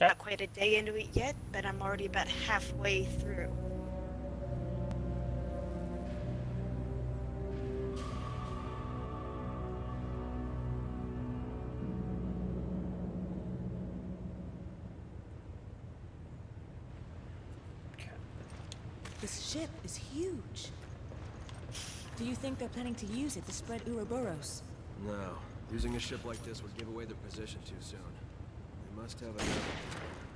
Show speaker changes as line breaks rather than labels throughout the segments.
Not quite a day into it yet, but I'm already about halfway through.
This ship is huge. Do you think they're planning to use it to spread Ouroboros?
No. Using a ship like this would give away their position too soon. Must have another.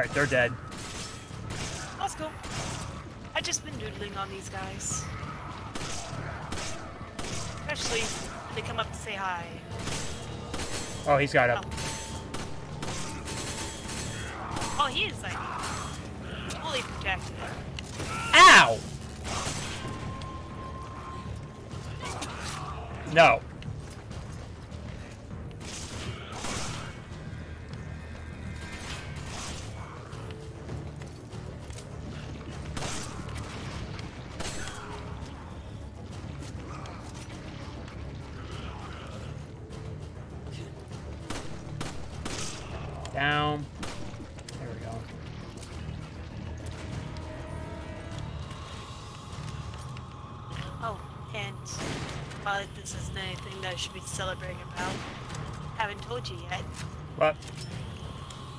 Alright, they're dead.
Let's go. I've just been doodling on these guys. Especially when they come up to say hi.
Oh, he's got up.
Oh, he is like fully protected.
Ow! No.
Should be celebrating about, haven't told you yet,
What?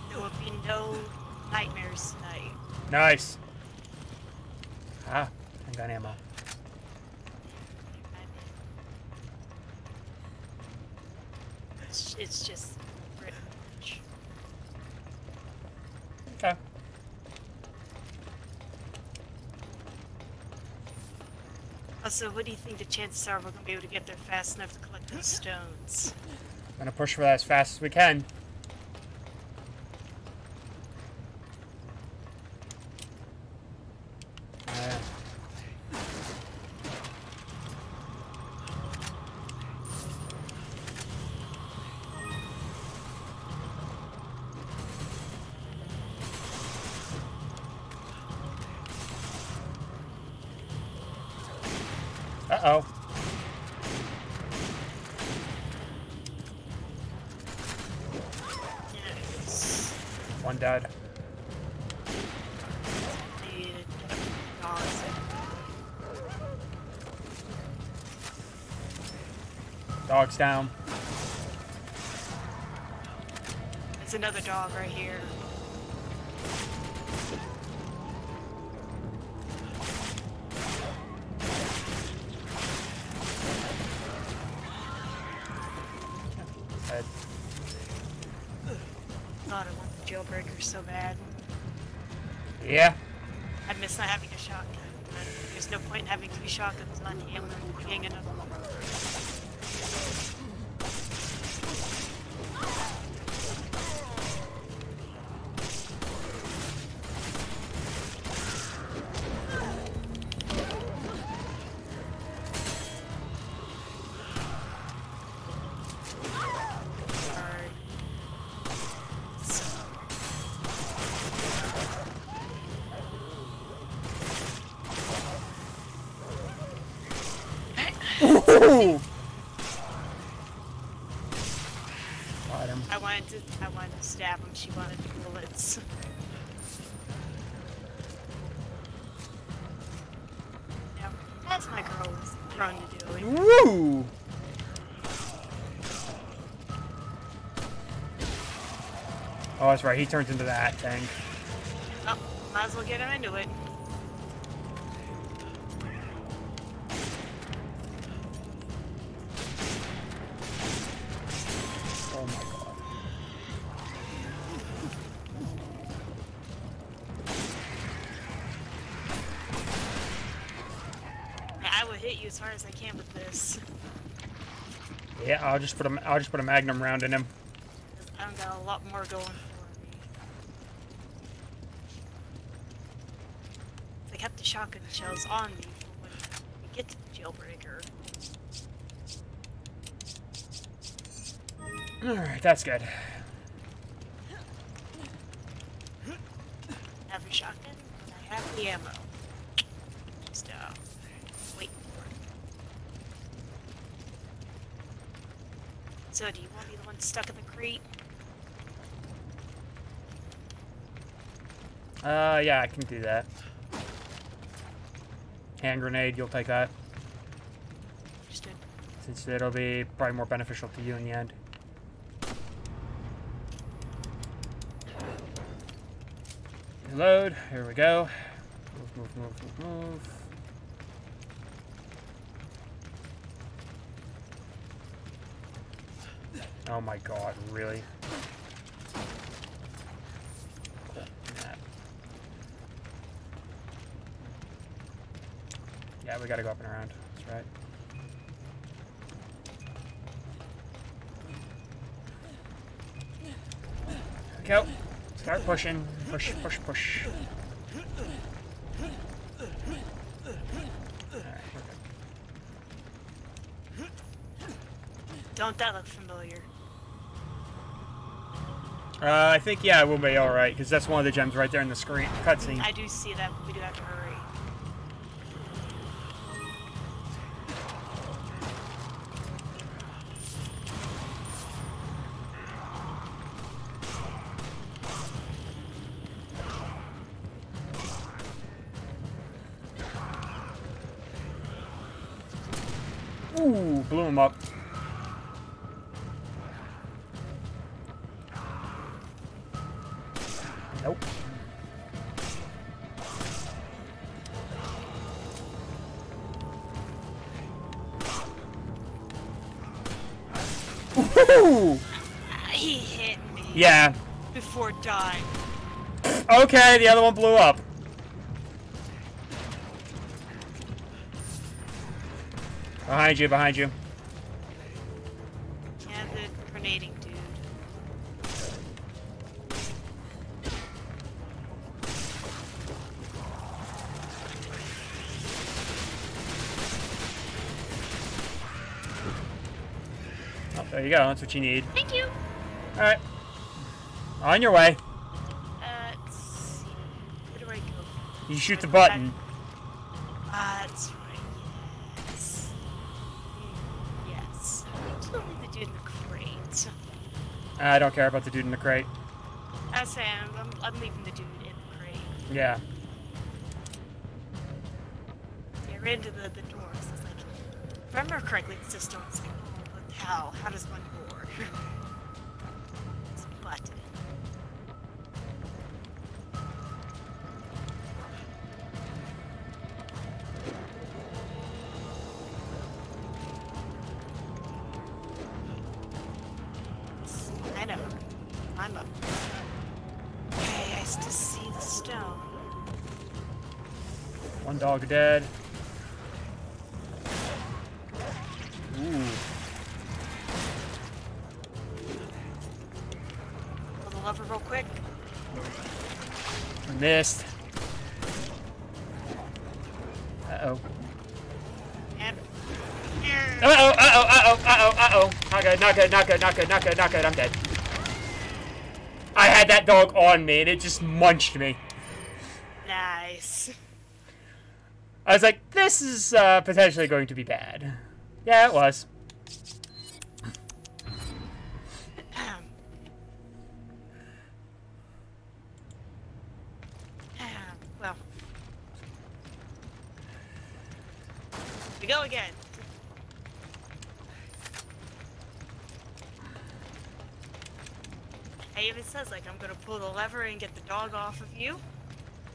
there will be no nightmares tonight.
Nice. Ah, handgun ammo.
It's, it's just.
Okay.
Also, what do you think the chances are we're going to be able to get there fast enough to stones?
Gonna push for that as fast as we can. Uh, Uh-oh.
Yes.
One dead.
The dogs.
Dog's down.
There's another dog right here. That's
right. He turns into that thing.
Oh, might as well get him into it.
Oh my god.
I will hit you as hard as I can with this.
Yeah, I'll just put a I'll just put a magnum round in him.
I've got a lot more going for me. kept the shotgun shells on me for when we get to the jailbreaker.
Alright, that's good.
I have a shotgun, and I have the ammo. Just, uh, wait for it. So, do you want to be the one stuck in the crate?
Uh, yeah, I can do that. Hand grenade, you'll take that.
Understood.
Since it'll be probably more beneficial to you in the end. Reload. Here we go. Move, move, move, move, move. Oh my god, really? Cool. That. Yeah, we gotta go up and around. That's right. Go. Start pushing. Push, push, push.
Don't that look familiar?
Uh, I think, yeah, we'll be alright, because that's one of the gems right there in the screen cutscene.
I do see that, but we do have to
Okay, the other one blew up. Behind you, behind you.
Yeah, the grenading dude.
Oh, there you go. That's what you need.
Thank you.
All right. On your way.
Uh, let's see. Where do I go?
You shoot the button.
Ah, that's right. Yes. Yes. The dude in the crate.
I don't care about the dude in the crate.
I say I'm, I'm, I'm leaving the dude in the crate.
Yeah.
They're into the, the door. So it's like, if I remember correctly, it's just don't the hell? How does one door?
dead. Ooh.
Pull the lever real quick.
Missed. Uh-oh.
And.
Uh-oh, uh-oh, uh-oh, uh-oh, uh-oh. Not good, not good, not good, not good, not good, not good. I'm dead. I had that dog on me, and it just munched me.
Nice.
I was like, this is uh, potentially going to be bad. Yeah, it was.
well. We go again. It even says like I'm gonna pull the lever and get the dog off of you,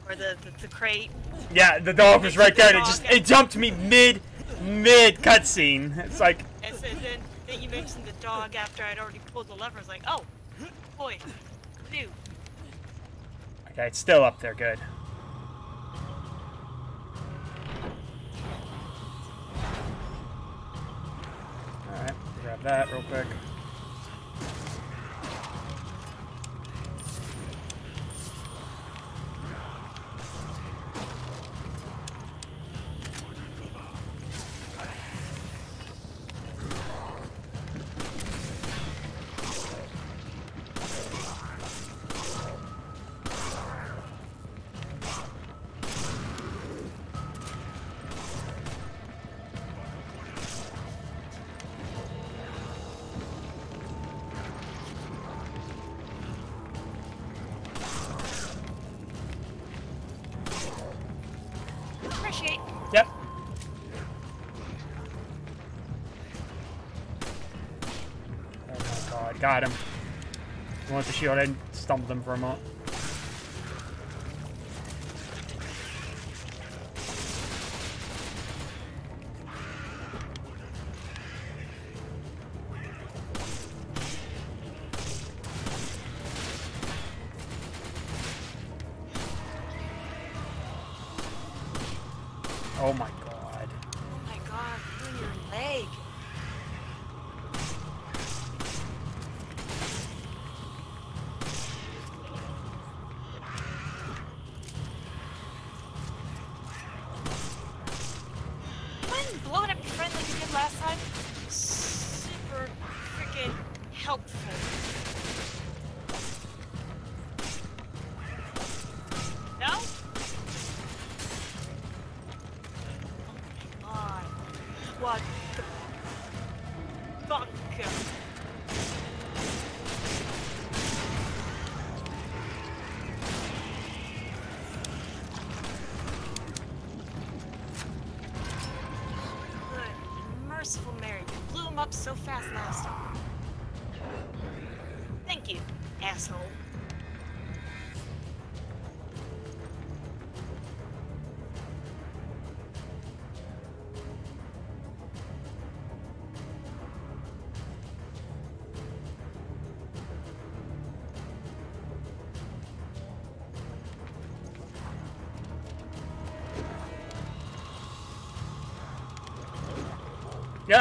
or the the, the crate.
Yeah, the dog was right there, and it just it jumped me mid mid cutscene. It's like,
And then, then you mentioned the dog after I'd already pulled the lever. I was like, oh, boy, new.
okay, it's still up there. Good. All right, grab that real quick. Got him. Went the shield and stumbled him for a moment.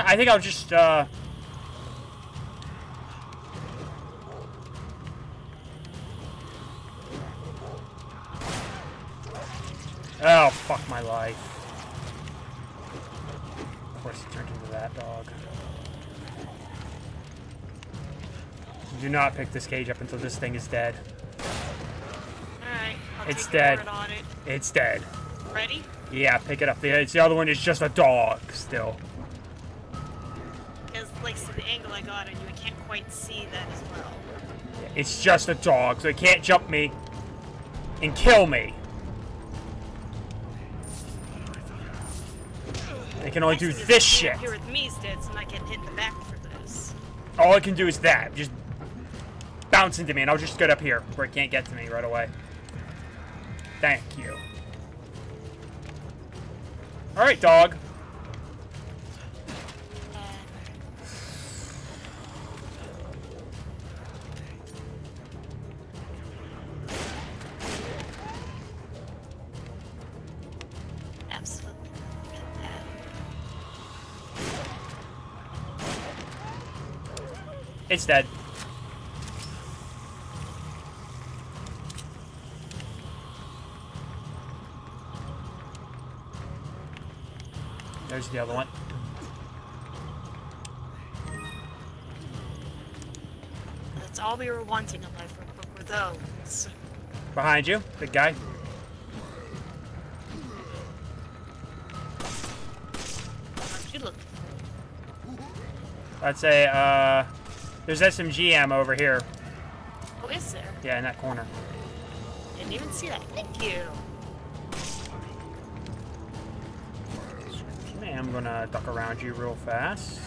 I think I'll just, uh... Oh, fuck my life. Of course it turned into that dog. Do not pick this cage up until this thing is dead.
Alright, I'll
It's dead.
it.
It's dead.
Ready?
Yeah, pick it up. The, the other one is just a dog still. It's just a dog, so it can't jump me and kill me. They can only do
Next thing is
this shit.
up Here with me instead, so I can hit the back for this.
All it can do is that. Just bounce into me, and I'll just get up here where it can't get to me right away. Thank you. Alright, dog. It's dead. There's the other one.
That's all we were wanting in life were, those.
Behind you, big guy.
What you look
I'd say, uh, there's SMG ammo over here.
Oh, is there?
Yeah, in that corner.
Didn't even see that. Thank you.
Okay, I'm gonna duck around you real fast.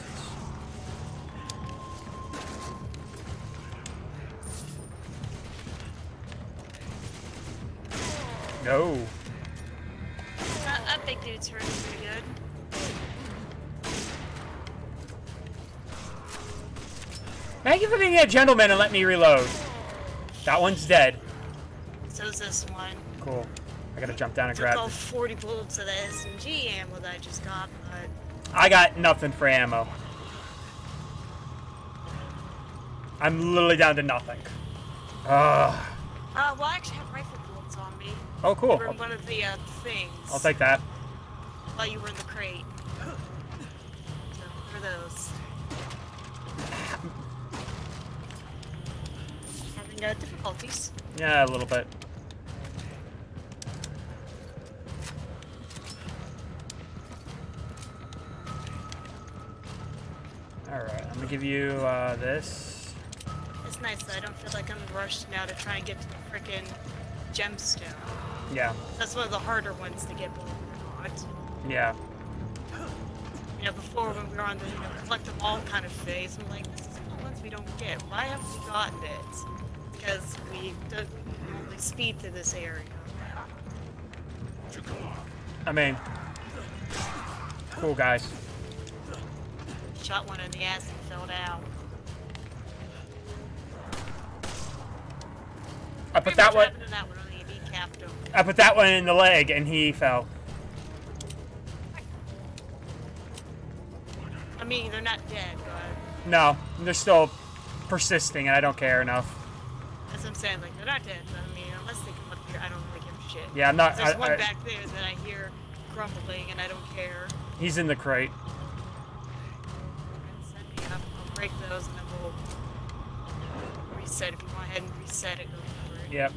No.
That, that big dude's hurting pretty good.
Thank you for being a gentleman and let me reload. That one's dead.
So's this one.
Cool. I gotta jump down and
Took
grab
all 40 bullets of the SMG ammo that I just got, but
I got nothing for ammo. I'm literally down to nothing. Ugh.
uh, well, I actually have rifle bullets on me.
Oh, cool.
They were in
I'll,
one of the uh, things.
I'll take that.
While you were in the crate. So, are those? Uh, difficulties.
Yeah, a little bit. Alright, I'm gonna give you uh, this.
It's nice that I don't feel like I'm rushed now to try and get to the frickin' gemstone.
Yeah.
That's one of the harder ones to get. not.
Yeah.
You know, before when we were on the you know, collect them all kind of phase, I'm like, this is the ones we don't get. Why haven't we gotten it? Because we don't normally speed through this area.
I mean, cool guys.
Shot one in the ass and fell down.
I put that one.
that one, he.
I put that one in the leg, and he fell.
I mean, they're not dead, but
No, they're still persisting, and I don't care enough.
That's what I'm saying. Like, they're not dead, but I mean, unless they come up here, I don't really give a shit.
Yeah, I'm not.
There's
I,
one
I-
back there that I hear grumbling, and I don't care.
he's in the crate.
Send me up. I'll break those, and then we'll reset. If you want ahead and reset it, for it.
Yep.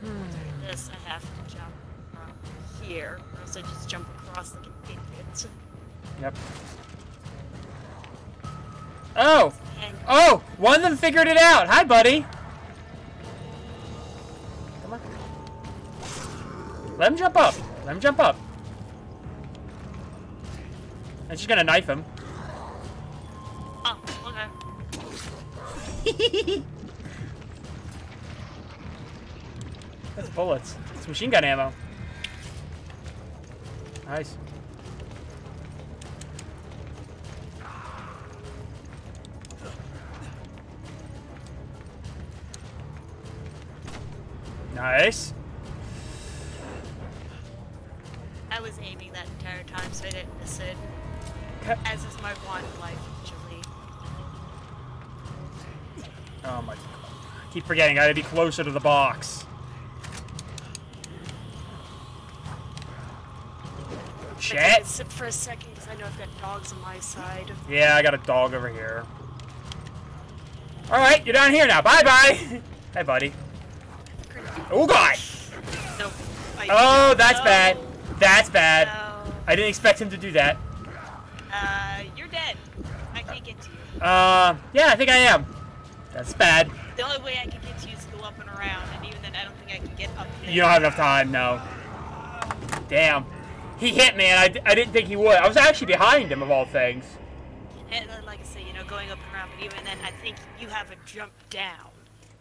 Hmm.
This I have to jump from here, or else I just jump across like an idiot.
Yep. Oh!
And
Oh! One of them figured it out! Hi, buddy! Come on. Let him jump up. Let him jump up. I'm just gonna knife him.
oh, okay.
That's bullets. It's machine gun ammo. Nice. Nice.
I was aiming that entire time, so I didn't miss it.
Okay.
As is my one life usually.
Oh my god. Keep forgetting, I gotta be closer to the box.
I
Shit.
sit for a second because I know I've got dogs on my side.
Yeah, I got a dog over here. Alright, you're down here now. Bye bye. Hey, buddy. Oh, God. Oh, that's
no,
bad. That's bad.
No.
I didn't expect him to do that.
Uh, you're dead. I can't get to you.
Uh, yeah, I think I am. That's bad.
The only way I can get to you is to go up and around, and even then, I don't think I can get up there.
You don't have enough time, no. Damn. He hit me, and I didn't think he would. I was actually behind him, of all things.
And like I say, you know, going up and around, but even then, I think you have a jump down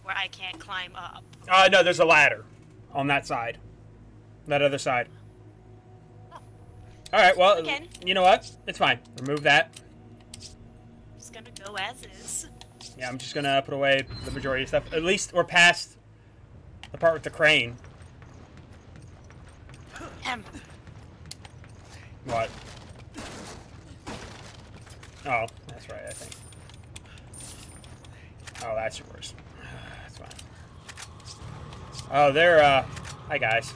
where I can't climb up.
Uh, no, there's a ladder on that side. That other side.
Oh.
Alright, well,
Again.
you know what? It's fine. Remove that.
just gonna go as is.
Yeah, I'm just gonna put away the majority of stuff. At least we're past the part with the crane. What? Oh, that's right, I think. Oh, that's yours. Oh, they're, uh, hi guys.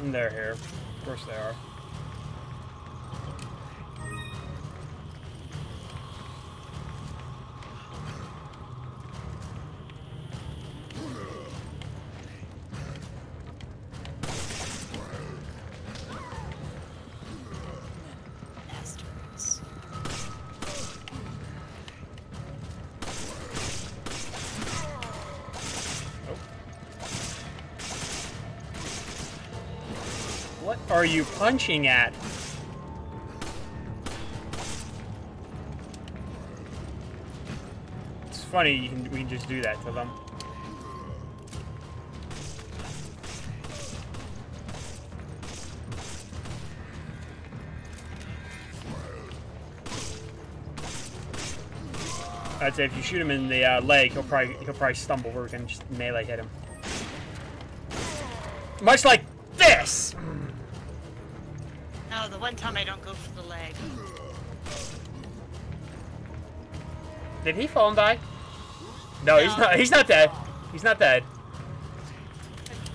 And they're here. Of course they are. Are you punching at? It's funny, you can, we can just do that to them. I'd say if you shoot him in the uh, leg, he'll probably he'll probably stumble. We're gonna just melee hit him. Much like
the one time I don't go for the leg.
Did he fall and die? No, he's not. He's not dead. He's not dead.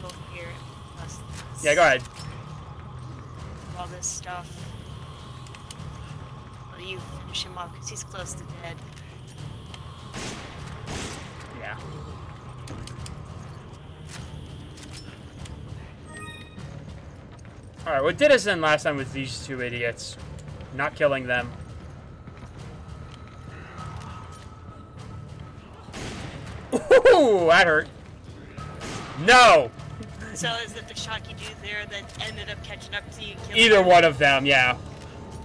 Go here and bust this.
Yeah, go ahead.
All this stuff. Well, you finish him off because he's close to dead.
All right. What did us in last time was these two idiots, not killing them. Ooh, that hurt. No!
So is it the shocky dude there that ended up catching up to you? killing
Either one of them, yeah.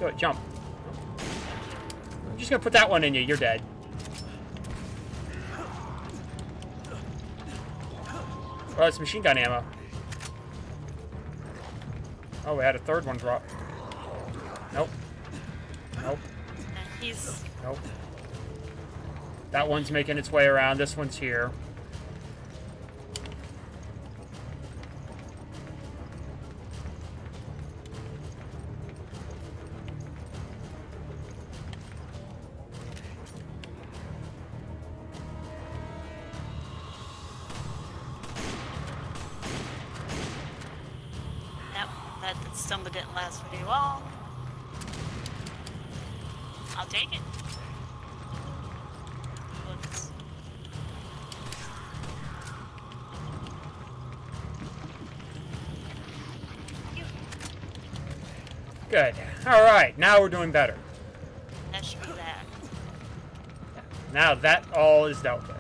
Do it, jump. I'm just gonna put that one in you, you're dead. Oh, it's machine gun ammo. Oh, we had a third one drop. Nope. Nope.
He's
Nope. That one's making its way around. This one's here. We're doing better.
That should be that.
Now that all is dealt with.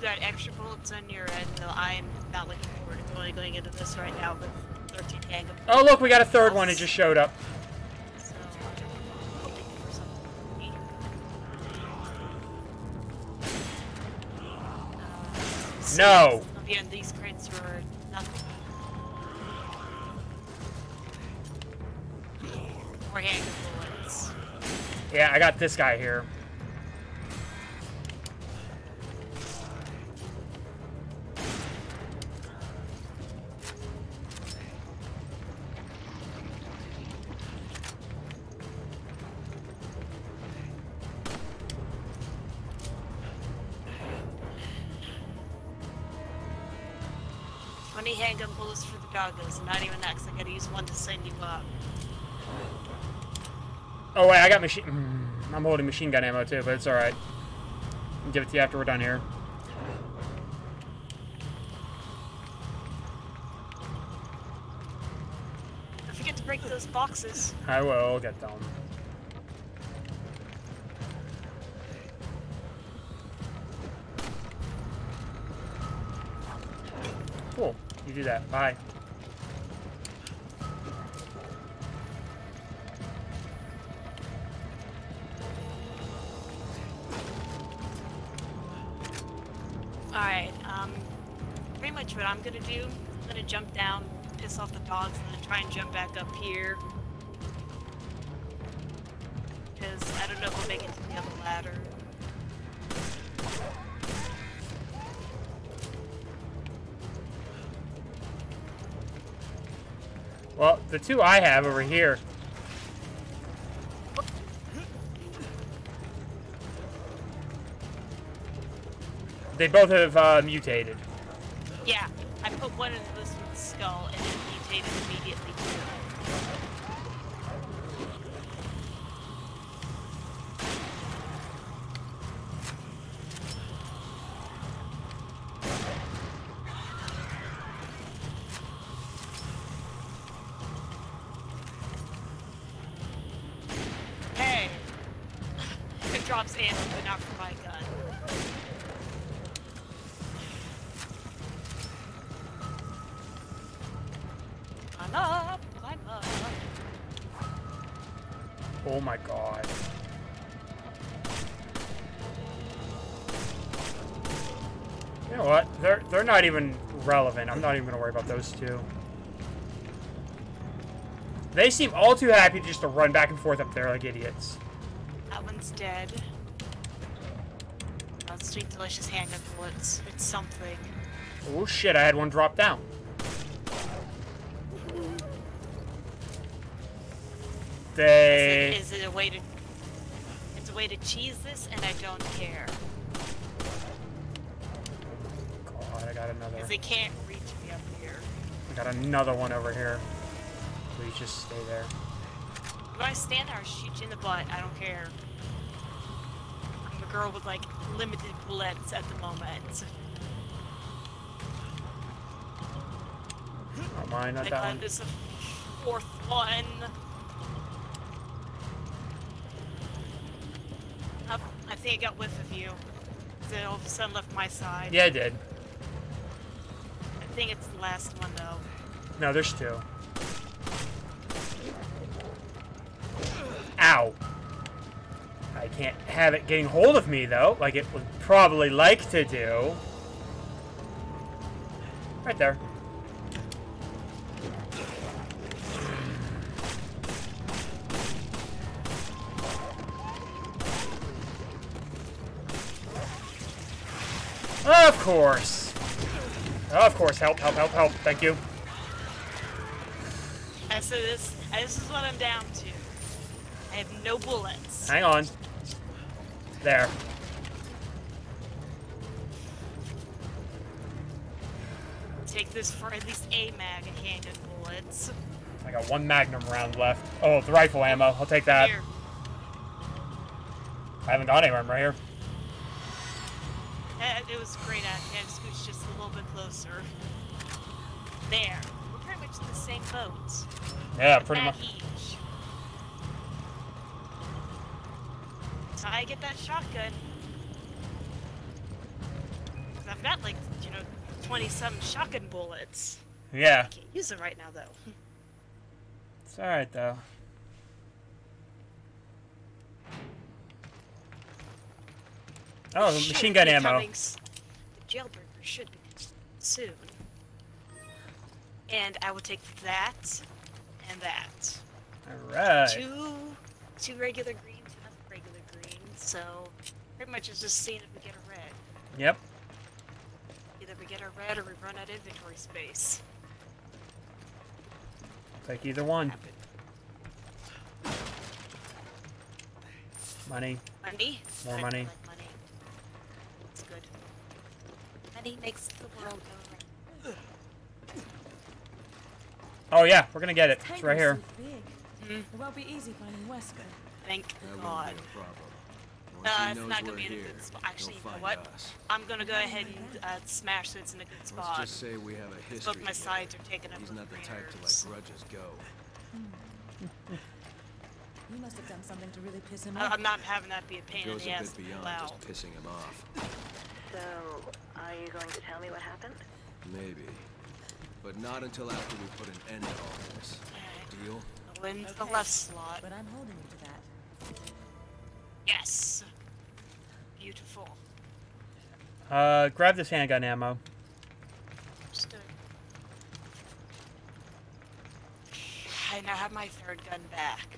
Got extra bullets on your end, though I'm not looking forward to really going into this right now with 13 handgun.
Oh, look, we got a third one. It just showed up.
So, I'm hoping for something. Uh,
No. I got this guy here.
Twenty handgun bullets for the goggles. Not even that, 'cause I gotta use one to send you up.
Oh wait, I got machine. Hmm. I'm holding machine gun ammo too, but it's all right. Give it to you after we're done here.
Don't forget to break those boxes.
I will get them. Cool. You do that. Bye.
Gonna do, I'm gonna jump down, piss off the dogs, and then try and jump back up here. Because I don't know if we'll make it to the other ladder.
Well, the two I have over here. They both have uh, mutated.
One into this one's skull, and it mutated immediately too. Not
even relevant. I'm not even gonna worry about those two. They seem all too happy just to run back and forth up there like idiots.
That one's dead. Oh, sweet delicious handgun bullets. It's something.
Oh shit, I had one drop down.
Is
They
it, is it a way to... It's a way to cheese this, and I don't care. Because they can't reach me up here.
I got another one over here. Please just stay there.
If I stand there, I'll shoot you in the butt. I don't care. I'm a girl with, like, limited bullets at the moment.
Not mine, not
I
that one.
this uh, fourth one. I think I got whiff of you. It all of a sudden left my side.
Yeah, I did.
I think it's the last one though.
No, there's two. Ow. I can't have it getting hold of me, though, like it would probably like to do. Right there. Of course. Oh, of course. Help, help, help, help. Thank you.
And so this, and this is what I'm down to. I have no bullets.
Hang on. There.
Take this for at least a mag of handgun bullets.
I got one magnum round left. Oh, the rifle ammo. I'll take that.
Here.
I haven't got any I'm right here.
Scooch just a little bit closer. There. We're pretty much in the same boat.
Yeah, pretty much.
each. So I get that shotgun. 'Cause I've got like, you know, 20 some shotgun bullets.
Yeah.
I Can't use them right now though.
It's alright, though. Oh, machine gun ammo.
coming s- The jailbreaker should be soon. And I will take that and that.
Alright.
Two, two regular greens, another regular green. So pretty much it's just seeing if we get a red.
Yep.
Either we get a red or we run out of inventory space.
Take either one. Money.
Money.
More money.
Money. It's good. Money makes the world go round.
Oh, yeah. We're gonna get it. It's right here.
So big.
Mhm.
It won't be easy finding Wesker.
Thank
That
God.
be a problem. Once
Uh, it's not gonna be in a
here,
good spot. Actually, you know what?
us.
I'm gonna go ahead and uh, smash so it's in a good
Let's
spot.
just say we have a history.
Both my
together.
sides are taken up
He's not the type to
prayers.
let grudges go.
You must have done something to really piss him
I-
off.
I'm not having that be a pain in
Goes
the
a
ass.
bit beyond just pissing him off.
So, are you going to tell me what happened?
Maybe. But not until after we put an end to all this. Deal?
Go into the
Okay,
left slot.
But I'm holding you to that.
Yes. Beautiful.
Uh, grab this handgun ammo.
Understood. I now have my third gun back.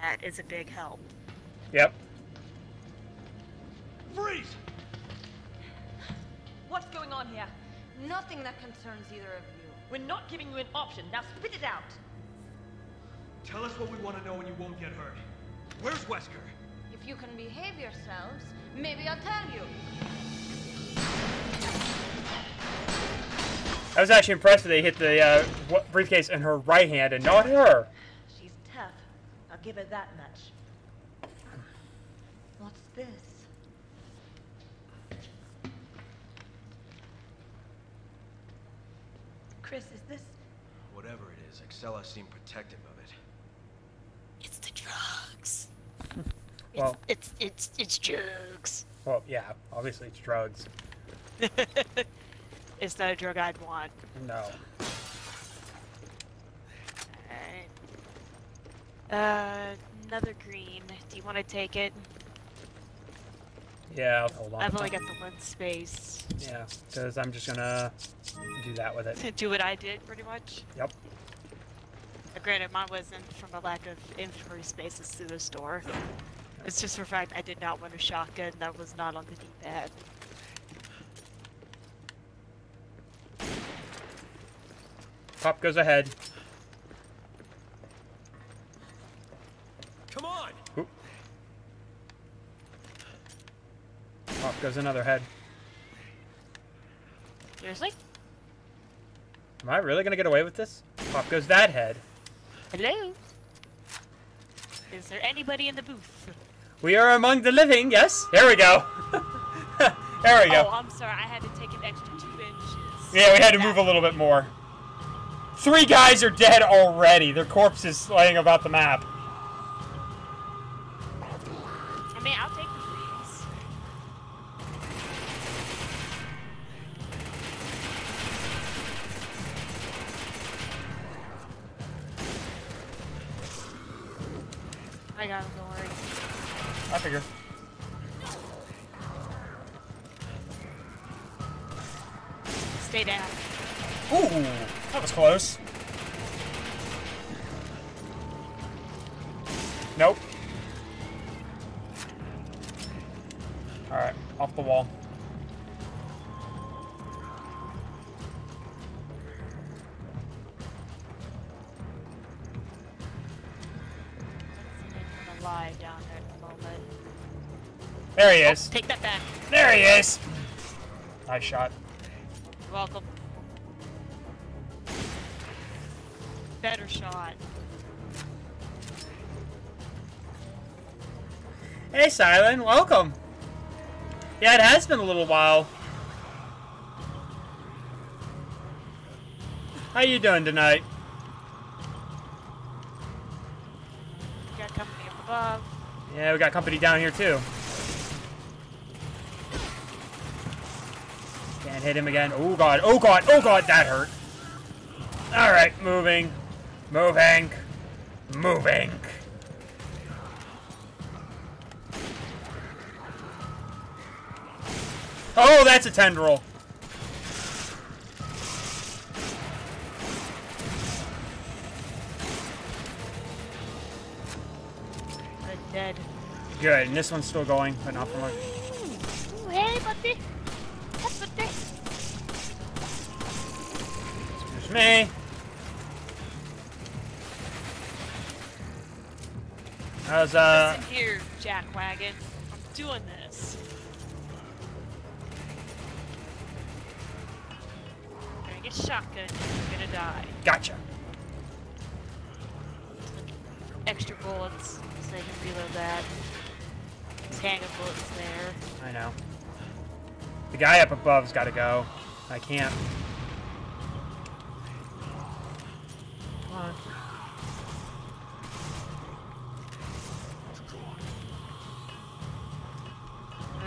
That is a big help.
Yep.
Freeze!
What's going on here?
Nothing that concerns either of you.
We're not giving you an option. Now spit it out.
Tell us what we want to know and you won't get hurt. Where's Wesker?
If you can behave yourselves, maybe I'll tell you.
I was actually impressed that they hit the uh, briefcase in her right hand and not her.
She's tough. I'll give her that much. What's this? Chris, is this...
Whatever it is, Excella seemed protective of it.
It's the drugs.
Well-
it's it's it's, it's drugs.
Well, yeah, obviously it's drugs.
it's not a drug I'd want.
No.
Alright. Uh, another green. Do you want to take it?
Yeah, I'll hold on.
I've only got the one space.
Yeah, because I'm just gonna do that with it.
Do what I did, pretty much.
Yep.
Granted, mine wasn't from a lack of inventory spaces through the store. It's just for the fact I did not want a shotgun that was not on the D-pad.
Pop goes ahead.
Come on!
Oop. Pop goes another head.
Seriously?
Am I really gonna get away with this? Pop goes that head.
Hello? Is there anybody in the booth?
We are among the living, yes? There we go. there we go. Oh.
I'm sorry. I had to take an extra two inches.
Yeah, we had to move a little bit more. Three guys are dead already. Their corpses laying about the map. Is.
Take that back.
There he is. Nice shot.
You're welcome. Better shot.
Hey, Silent, welcome. Yeah, it has been a little while. How you doing tonight?
You got company up above.
Yeah, we got company down here too. Hit him again. Oh god, oh god, oh god, that hurt. Alright, moving. Moving. Moving. Oh, that's a tendril.
Dead.
Good, and this one's still going, but not for much. Me. How's, uh...
Listen here, Jackwagon. I'm doing this. Gonna get shotgun. You're gonna die.
Gotcha.
Extra bullets, so they can reload that. Tang of bullets there.
I know. The guy up above's gotta go. I can't. Come on.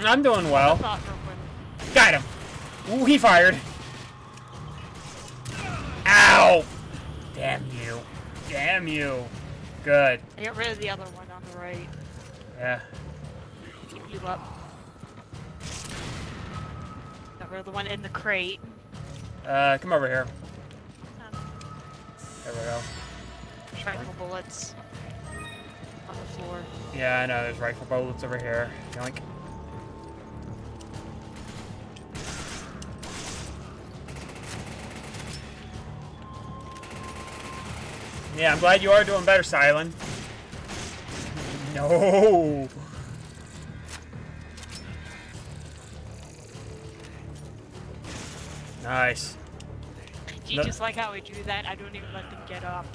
I'm doing well.
Thought real quick.
Got him. Ooh, he fired. Ow! Damn you. Damn you. Good.
I got rid of the other one on the right.
Yeah.
Keep you up. Got rid of the one in the crate.
Uh, come over here. There we go.
Rifle bullets. On the floor.
Yeah, I know. There's rifle bullets over here. Yoink. Yeah, I'm glad you are doing better, Silent. No. Nice.
Do you
No-
just like how we do that? I don't even let them get up.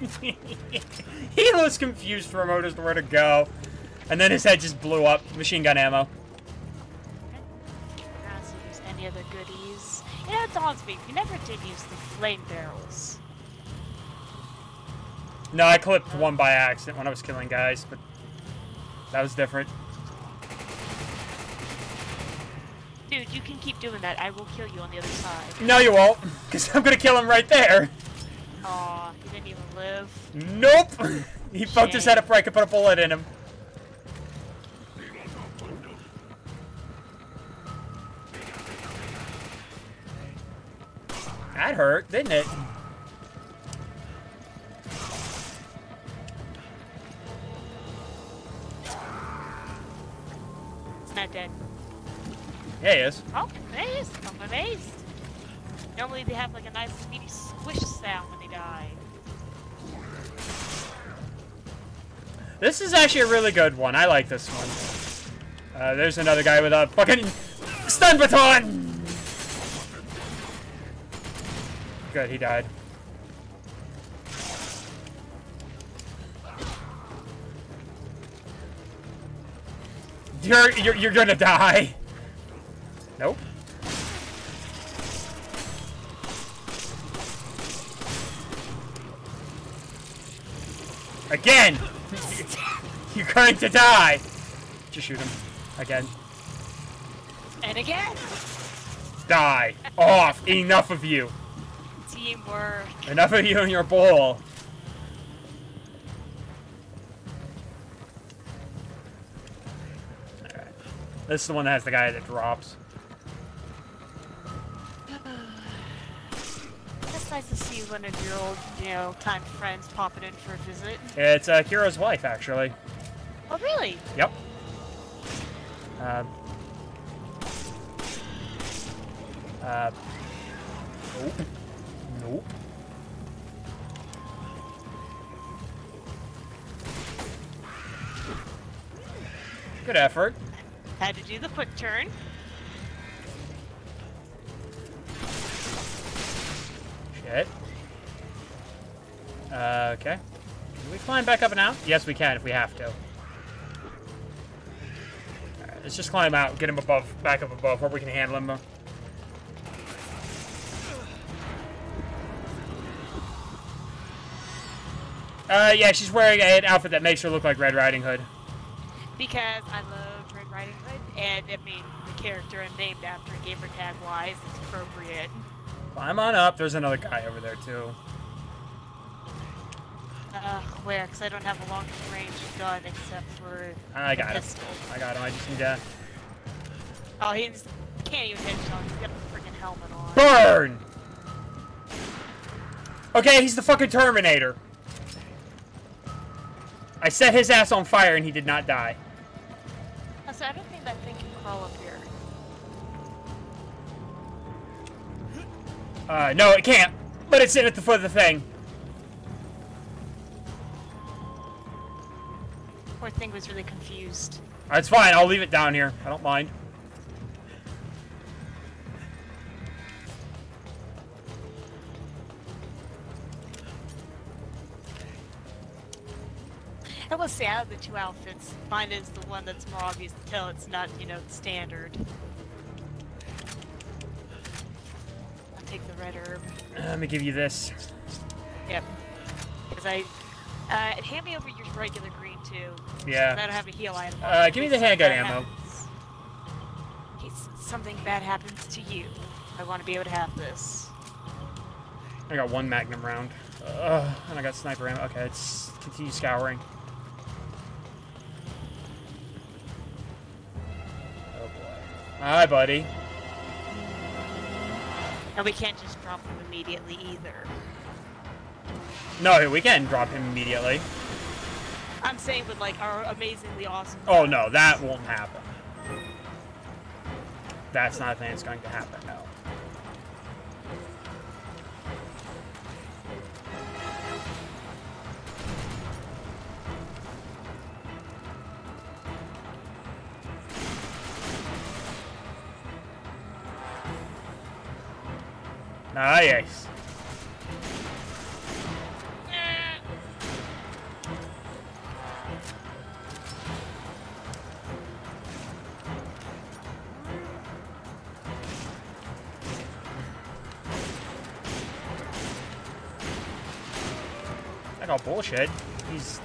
he looks confused for a moment as to where to go. And then his head just blew up. Machine gun ammo.
Know, it dawns me, we never did use the flame barrels.
No, I clipped one by accident when I was killing guys, but that was different.
Dude, you can keep doing that. I will kill you on the other side.
No, you won't, because I'm gonna kill him right there.
Aw, he didn't even live.
Nope. he poked his head up right, could put a bullet in him. That hurt, didn't it?
It's not dead.
Yeah, he is.
Oh, amazed. I'm amazed. Normally they have like a nice speedy squish sound when they die.
This is actually a really good one. I like this one. Uh, there's another guy with a fucking stun baton! Good, he died. You're, you're, you're gonna die. Nope. Again! You're going to die! Just shoot him. Again.
And again!
Die! Off! Enough of you! Enough of you and your ball. This is the one that has the guy that drops.
It's nice to see one of your old, you know, time friends popping in for a visit.
It's uh, Kira's wife, actually.
Oh, really?
Yep. Uh. uh, oh. Nope. Good effort.
Had to do the quick turn.
Shit. Uh, okay. Can we climb back up and out? Yes, we can if we have to. Alright, let's just climb out, get him above, back up above, where we can handle him. Uh, yeah, she's wearing an outfit that makes her look like Red Riding Hood.
Because I love Red Riding Hood, and I mean, the character I'm named after, gamer tag wise, is appropriate.
Climb on up. There's another guy over there, too.
Uh, where? Because I don't have a long range gun except for
I got
pistol.
I got him. I just need to...
Oh, he's can't even hit headshot. He's got a freaking helmet on.
Burn! Okay, he's the fucking Terminator. I set his ass on fire and he did not die.
Oh, so I don't think that thing can crawl up here.
Uh, no, it can't. But it's in at the foot of the thing.
Poor thing was really confused.
It's fine. I'll leave it down here. I don't mind.
I will say, out of the two outfits, mine is the one that's more obvious to tell it's not, you know, standard. I'll take the red herb.
Uh, let me give you this.
Yep. Because I, uh, hand me over your regular green too. 'cause I don't have a heal item.
Uh, give me the handgun ammo.
happens- in case something bad happens to you. I want to be able to have this.
I got one magnum round. Uh, and I got sniper ammo. Okay, let's continue scouring. Hi, buddy.
And we can't just drop him immediately either.
No, we can drop him immediately.
I'm saying with like our amazingly awesome.
Oh no, that won't happen. That's not a thing that's going to happen, no. Nice. I got bullshit. He's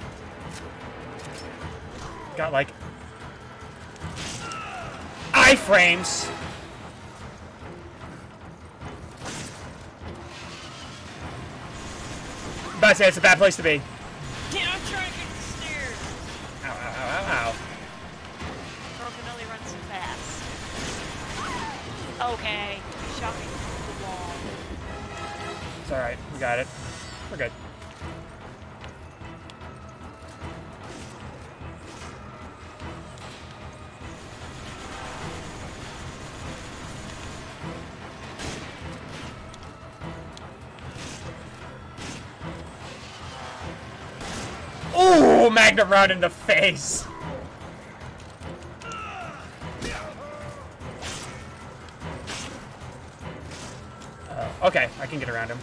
got like iframes. To say it's a bad place to be.
Get on trying to get the stairs.
Ow, ow, ow, ow,
Girl can only run so fast. Okay, you shot me through the wall.
It's alright. We got it. We're good. Magnum round in the face. Uh, okay, I can get around him.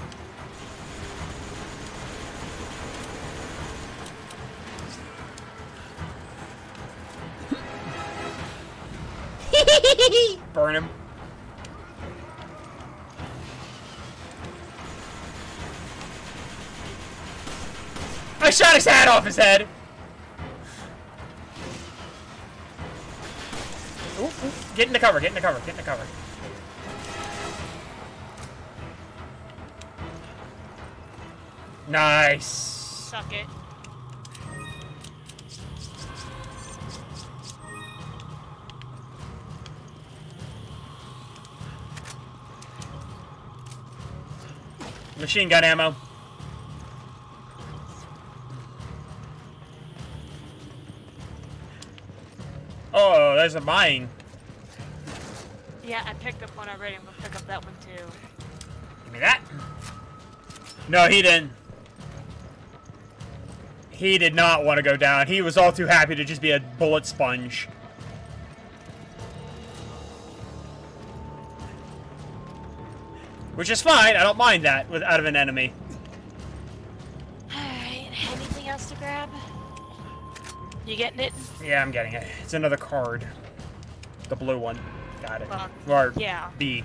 Burn him. I shot his hat off his head. Ooh, ooh. Get into cover, get into cover, get into cover. Nice.
Suck it.
Machine gun ammo. Oh, there's a mine.
Yeah, I picked up one already. I'm gonna pick up that one too.
Give me that. No, he didn't. He did not want to go down. He was all too happy to just be a bullet sponge. Which is fine. I don't mind that with out of an enemy.
Alright, anything else to grab? You getting it?
Yeah, I'm getting it. It's another card. The blue one. Got it.
Well,
or
yeah.
B,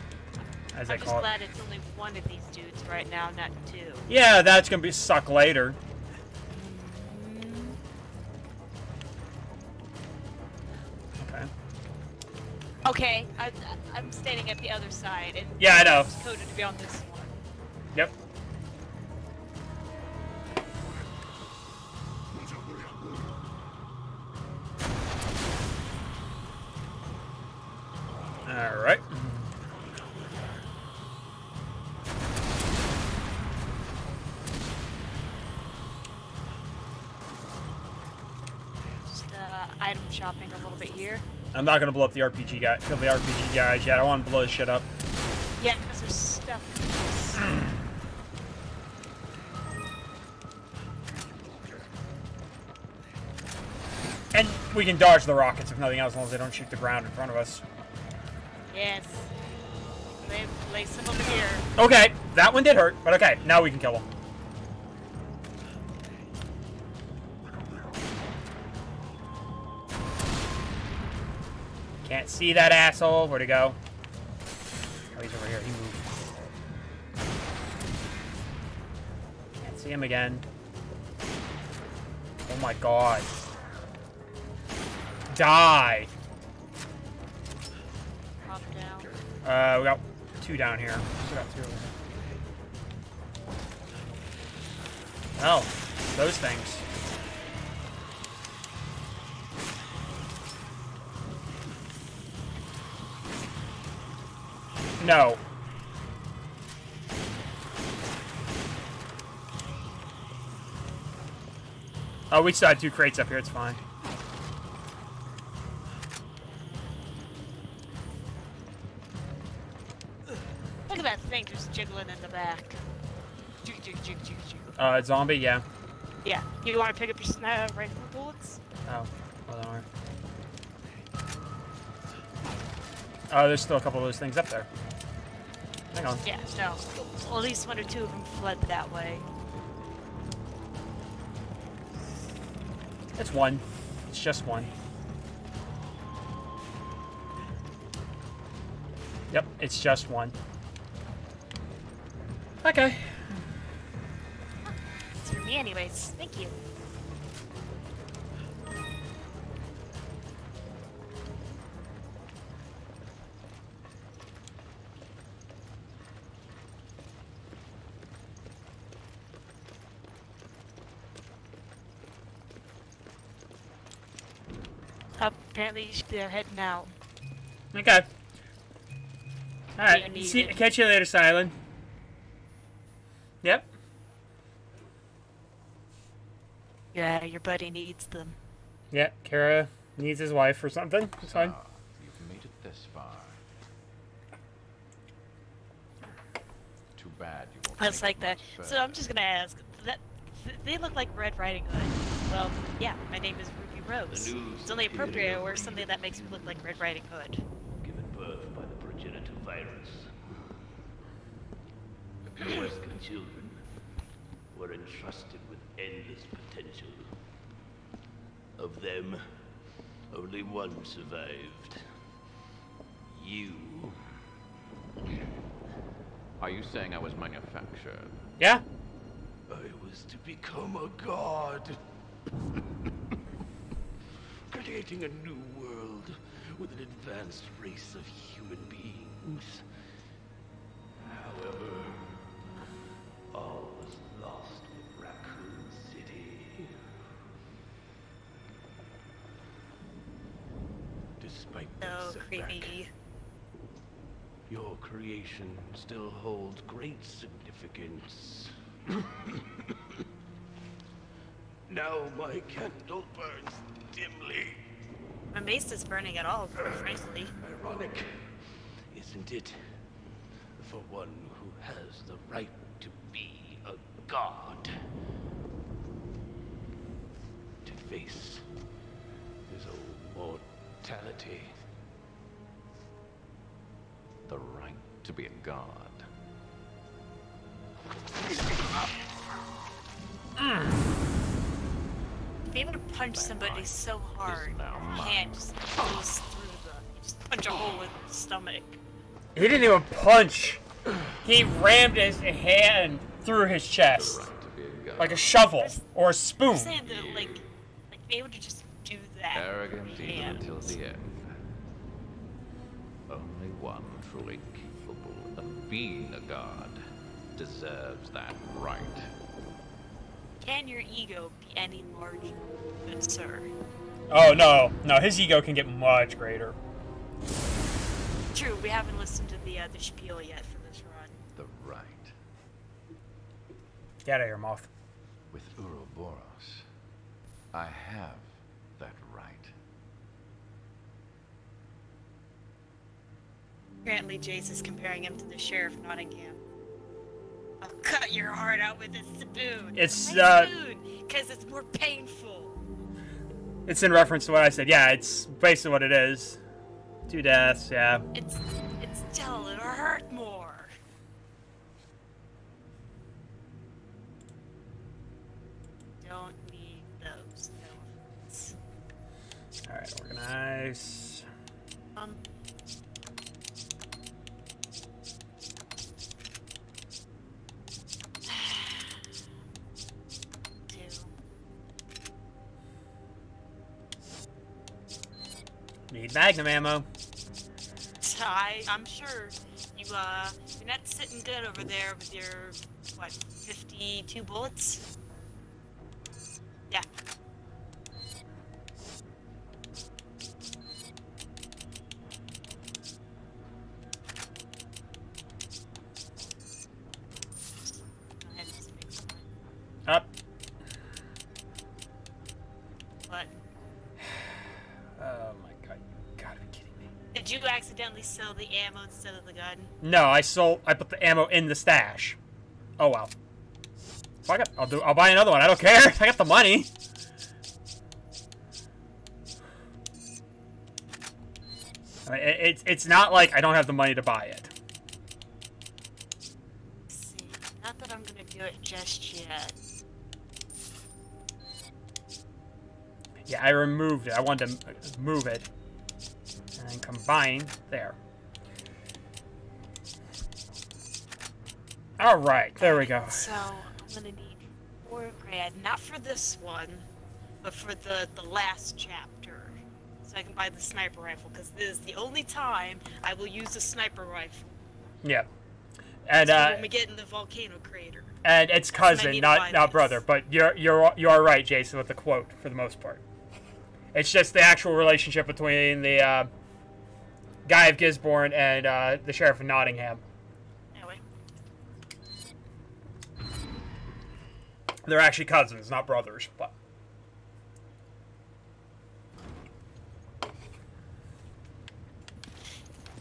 as I
I'm just
call it.
glad it's only one of these dudes right now, not two.
Yeah, that's gonna be suck later. Okay.
Okay, I, I'm standing at the other side, and
Yeah, I know.
it's coded to be on this
I'm not gonna blow up the RPG guy, kill the RPG guys yet. I want to blow this shit up.
Yeah, because there's stuff. in this.
And we can dodge the rockets if nothing else, as long as they don't shoot the ground in front of us.
yes. They place them over here.
Okay, that one did hurt, but okay, now we can kill them. See that asshole. Where'd he go? Oh, he's over here. He moved. Can't see him again. Oh my god. Die. Uh, we got two down here. Still got two here. Oh, those things. No. Oh, we still had two crates up here. It's fine.
Look at that thing just jiggling in the back. Jig, jig, jig, jig, jig.
Uh, zombie, yeah.
Yeah. You want to pick up your sna- rifle bullets?
Oh, hold on. Oh, there's still a couple of those things up there. Hang on.
Yeah, no. Well, at least one or two of them fled that way.
It's one. It's just one. Yep, it's just one. Okay.
It's for me anyways. Thank you. Apparently they're heading out.
Okay. Alright, see,
it.
catch you later, Silent. Yep.
Yeah, your buddy needs them.
Yeah, Kara needs his wife or something. It's fine.
Ah, you've made it this far. Too bad you won't.
That's like
it
that.
much
So I'm just gonna ask. That they look like Red Riding Hood. Well, yeah, my name is Ruby Rose. It's only appropriate I wear something that makes me look like Red Riding Hood.
given birth by the progenitor virus. Wesker children were entrusted with endless potential. Of them, only one survived. You.
Are you saying I was manufactured?
Yeah?
I was to become a god. Creating a new world with an advanced race of human beings. However, all was lost with Raccoon City. Despite
So creepy.
Your creation still holds great significance. now my candle burns dimly.
My mace is burning at all, frankly.
Ironic, isn't it? For one who has the right to be a god. To face his own mortality.
The right to be a god. Mm.
Be able to punch somebody so hard,
now
your
mine.
hand just goes through the. You just punch a hole in the stomach.
He didn't even punch. He rammed his hand through his chest.
Right to be a god.
Like a shovel or a spoon.
I'm saying that, like, like be able to just do that.
Arrogant
with
even
hands.
until the end. Only one truly capable of being a god deserves that right.
Can your ego be any larger, good sir?
Oh no, no, his ego can get much greater.
True, we haven't listened to the uh, the spiel yet for this run.
The right.
Get out of here, moth.
With Uroboros, I have that right.
Apparently, Jace is comparing him to the sheriff of Nottingham. I'll cut your heart out with a spoon.
It's,
My
uh,
spoon, because it's more painful.
It's in reference to what I said. Yeah, it's basically what it is. Two deaths, yeah.
It's it's dull. It'll hurt more. Don't need those. No.
Alright, organize. Need magnum ammo.
I, I'm sure you uh you're not sitting good over there with your what 52 bullets. Instead of the gun?
No, I sold. I put the ammo in the stash. Oh well. Fuck it. I'll do. I'll buy another one. I don't care. I got the money. I mean, it, it's it's not like I don't have the money to buy it.
Not that I'm gonna do it just yet.
Yeah, I removed it. I wanted to move it and then combine there. All right, there we go.
So I'm gonna need four grand, not for this one, but for the the last chapter, so I can buy the sniper rifle. Because this is the only time I will use a sniper rifle.
Yeah, and
So
uh,
when we get in the volcano crater.
and it's cousin, not not
this.
brother. But you're you're you are right, Jason, with the quote for the most part. It's just the actual relationship between the uh, guy of Gisborne and uh, the sheriff of Nottingham. They're actually cousins, not brothers. But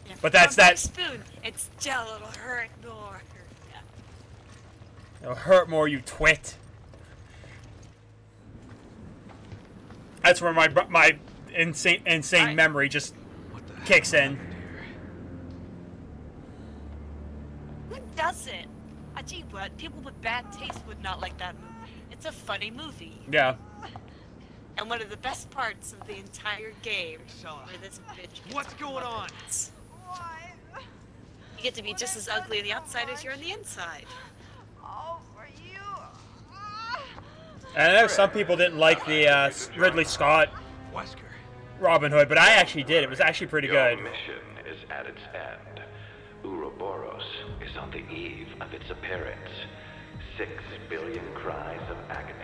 yeah.
But that's that-
spoon. It's gel. It'll hurt more. Yeah.
it'll hurt more, you twit. That's where my br- my insane insane
Alright.
memory just kicks in.
Who doesn't? I tell you what, people with bad taste would not like that movie. It's a funny movie.
Yeah.
And one of the best parts of the entire game where this bitch gets
what's going on?
Why?
You get to be just as ugly on the outside as you're on the inside.
All for you.
And I know some people didn't like the uh, Ridley Scott
Wesker.
Robin Hood, but I actually did. It was actually pretty
Your
good.
mission is at its end. Uroboros is on the eve of its appearance. Six billion cries of agony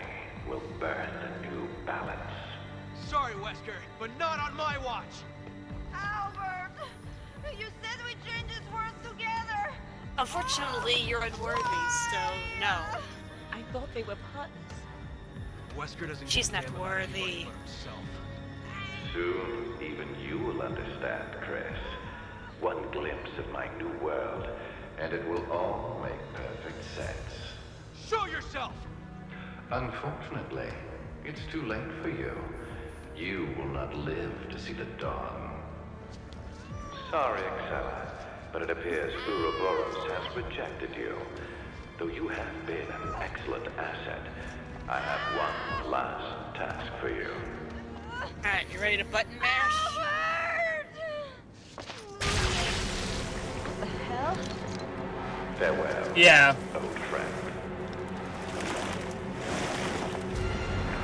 will burn a new balance.
Sorry, Wesker, but not on my watch.
Albert,
You said we change this world together.
Unfortunately, you're unworthy, so no.
I thought they were puns.
Wesker doesn't
She's not worthy.
anybody.
Soon, even you will understand, Chris. One glimpse of my new world, and it will all make perfect sense.
Show yourself!
Unfortunately, it's too late for you. You will not live to see the dawn. Sorry, Excella, but it appears Uroboros has rejected you. Though you have been an excellent asset, I have one last task for you.
Alright, you ready to button mash?
What The hell?
Farewell,
Yeah.
old friend.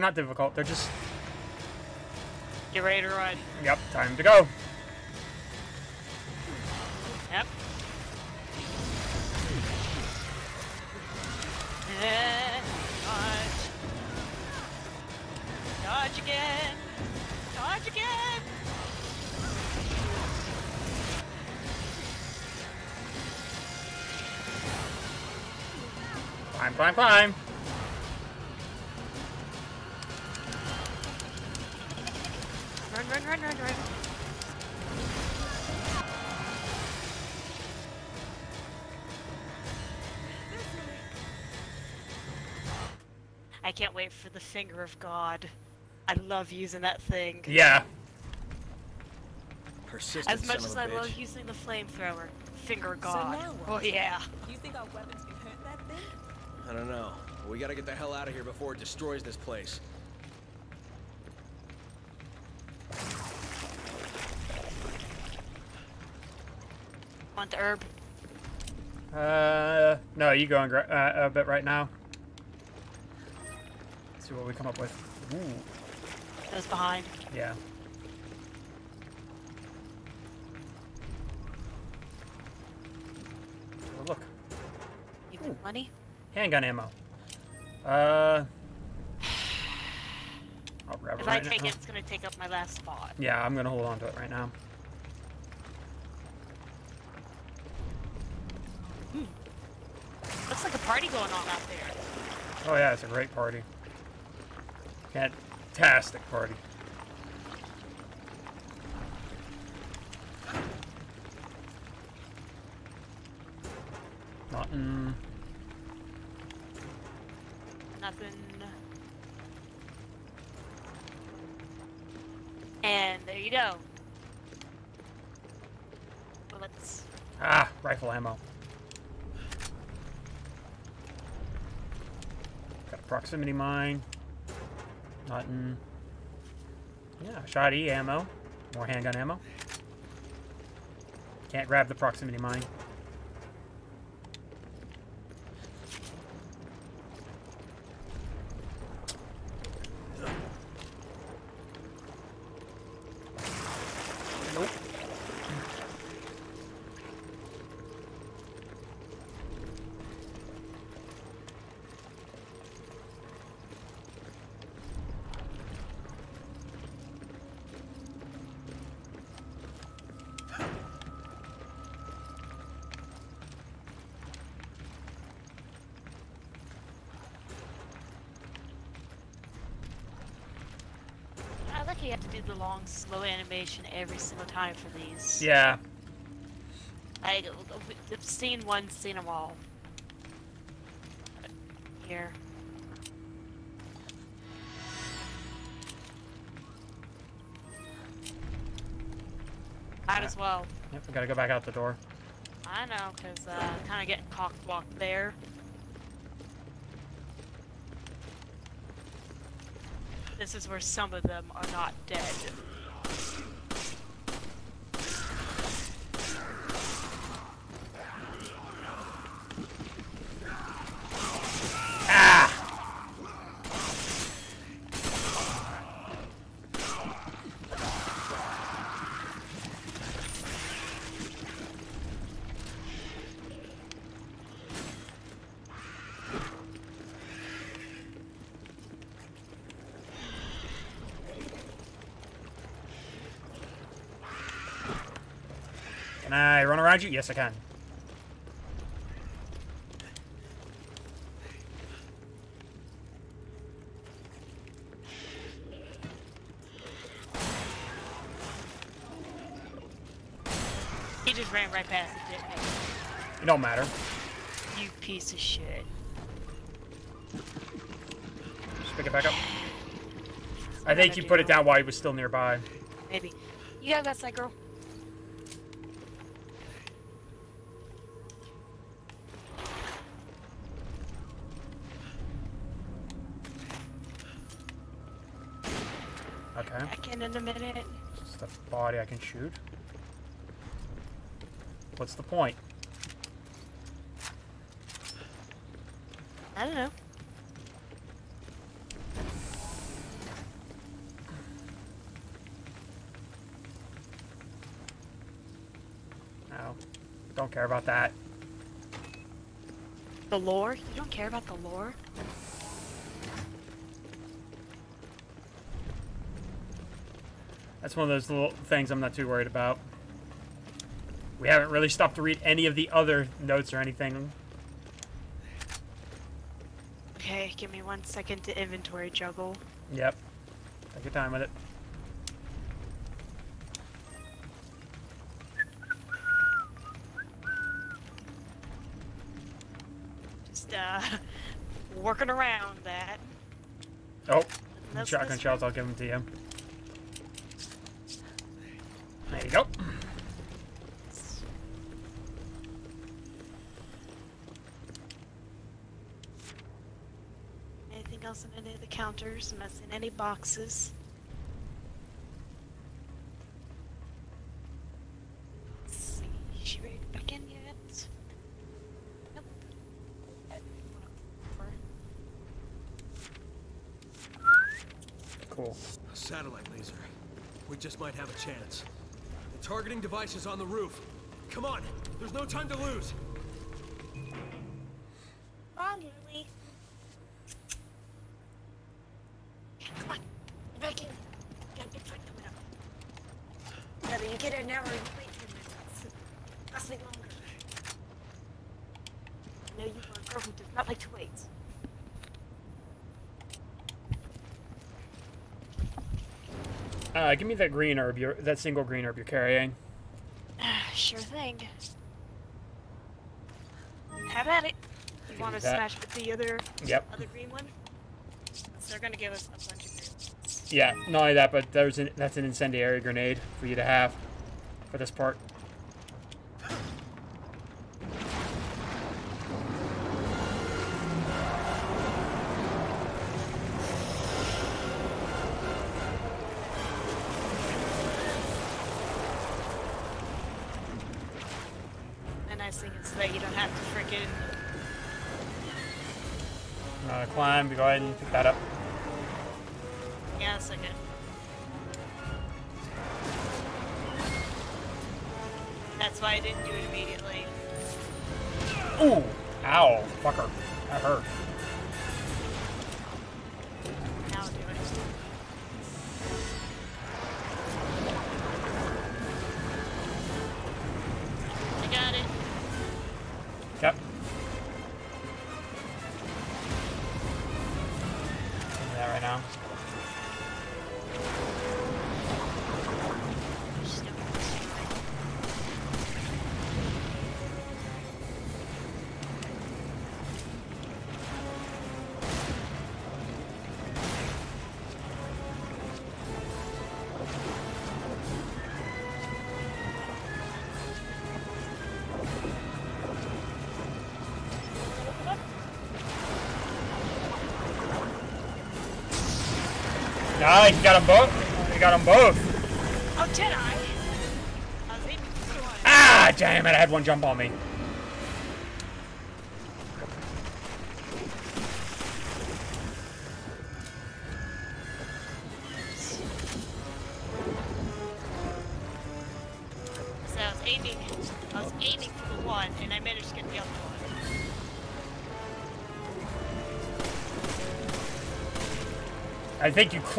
They're not difficult. They're just
Get ready to run?
yep. Time to go.
Finger of God. I love using that thing.
Yeah.
Persistent
As much as I
bitch.
love using the flamethrower. Finger
So
God.
now
oh yeah.
You think our weapons can hurt that thing?
I don't know. We gotta get the hell out of here before it destroys this place.
Want the herb?
Uh, no, you go and gra- uh, a bit right now. See what we come up with. Ooh,
Those behind.
yeah. Oh, look,
You got money?
handgun ammo. Uh, I'll grab it
If I take
now.
it, it's gonna take up my last spot.
Yeah, I'm gonna hold on to it right now.
Looks like a party going on out there.
Oh yeah, it's a great party. Fantastic party. Nothing.
Nothing. And there you go. Bullets.
Ah, rifle ammo. Got a proximity mine. Nothing. Yeah, shot E ammo. More handgun ammo. Can't grab the proximity mine.
Like you have to do the long, slow animation every single time for these.
Yeah.
I, I've seen one, seen them all. Here. Might as well.
Yep, we gotta go back out the door.
I know, because uh, kind of getting cockblocked there. This is where some of them are not dead.
Can Yes, I can.
He just ran right past it, didn't he?
It don't matter.
You piece of shit.
Just pick it back up. I think you put it down while he was still nearby.
Maybe. You got that side, girl.
Can shoot. What's the point?
I don't know.
No. Don't care about that.
The lore? You don't care about the lore?
That's one of those little things I'm not too worried about. We haven't really stopped to read any of the other notes or anything.
Okay, give me one second to inventory juggle.
Yep. Take your time with it.
Just, uh, working around that.
Oh, shotgun shells, I'll give them to you.
Counters? I'm not seeing any boxes. Let's see. Is she ready to back in yet? Nope.
Cool.
A satellite laser. We just might have a chance. The targeting device is on the roof. Come on, there's no time to lose.
On, Lily. Come on. Get back in. Got a big fight coming up. Whether you get it now or you wait 10 minutes. Last week longer. I know you are a girl who does not like to wait.
Uh, give me that green herb, you're, that single green herb you're carrying.
sure thing. Have at it. You want to smash with the other,
Yep.
other green one? So they're gonna give us a bunch of green.
Yeah, not only that, but there's an, that's an incendiary grenade for you to have for this part.
Nice thing is that you don't have to freaking
Uh, climb, go ahead and pick that up.
Yeah, a second. That's why I didn't do it immediately.
Ooh! Ow! Fucker. That hurt. You got them both. You got them both.
Oh, Jedi! I was aiming for the one.
Ah, damn it! I had one jump on me.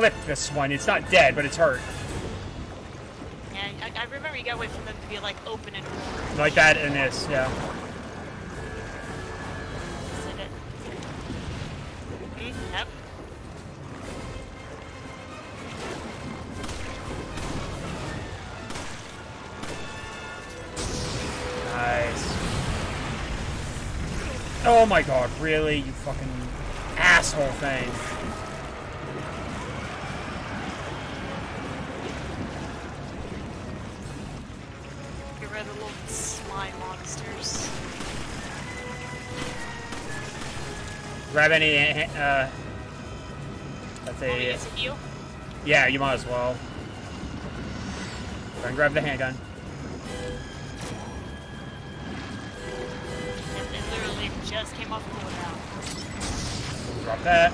I
think you clipped this one. It's not dead, but it's hurt.
Yeah, I, I remember you gotta wait for them to be like open and
Like that in this, yeah.
Is it? Mm, yep.
Nice. Oh my god, really? You fucking asshole thing. Grab any, uh... That's
Want me to
a...
use a heal?
Yeah, you might as well. Go and grab the handgun.
It, it literally just came off cooldown.
Drop that.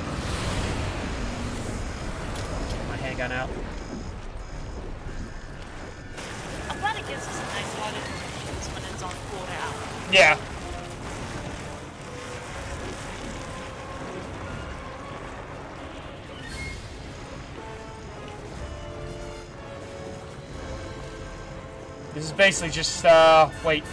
Basically just, uh, wait.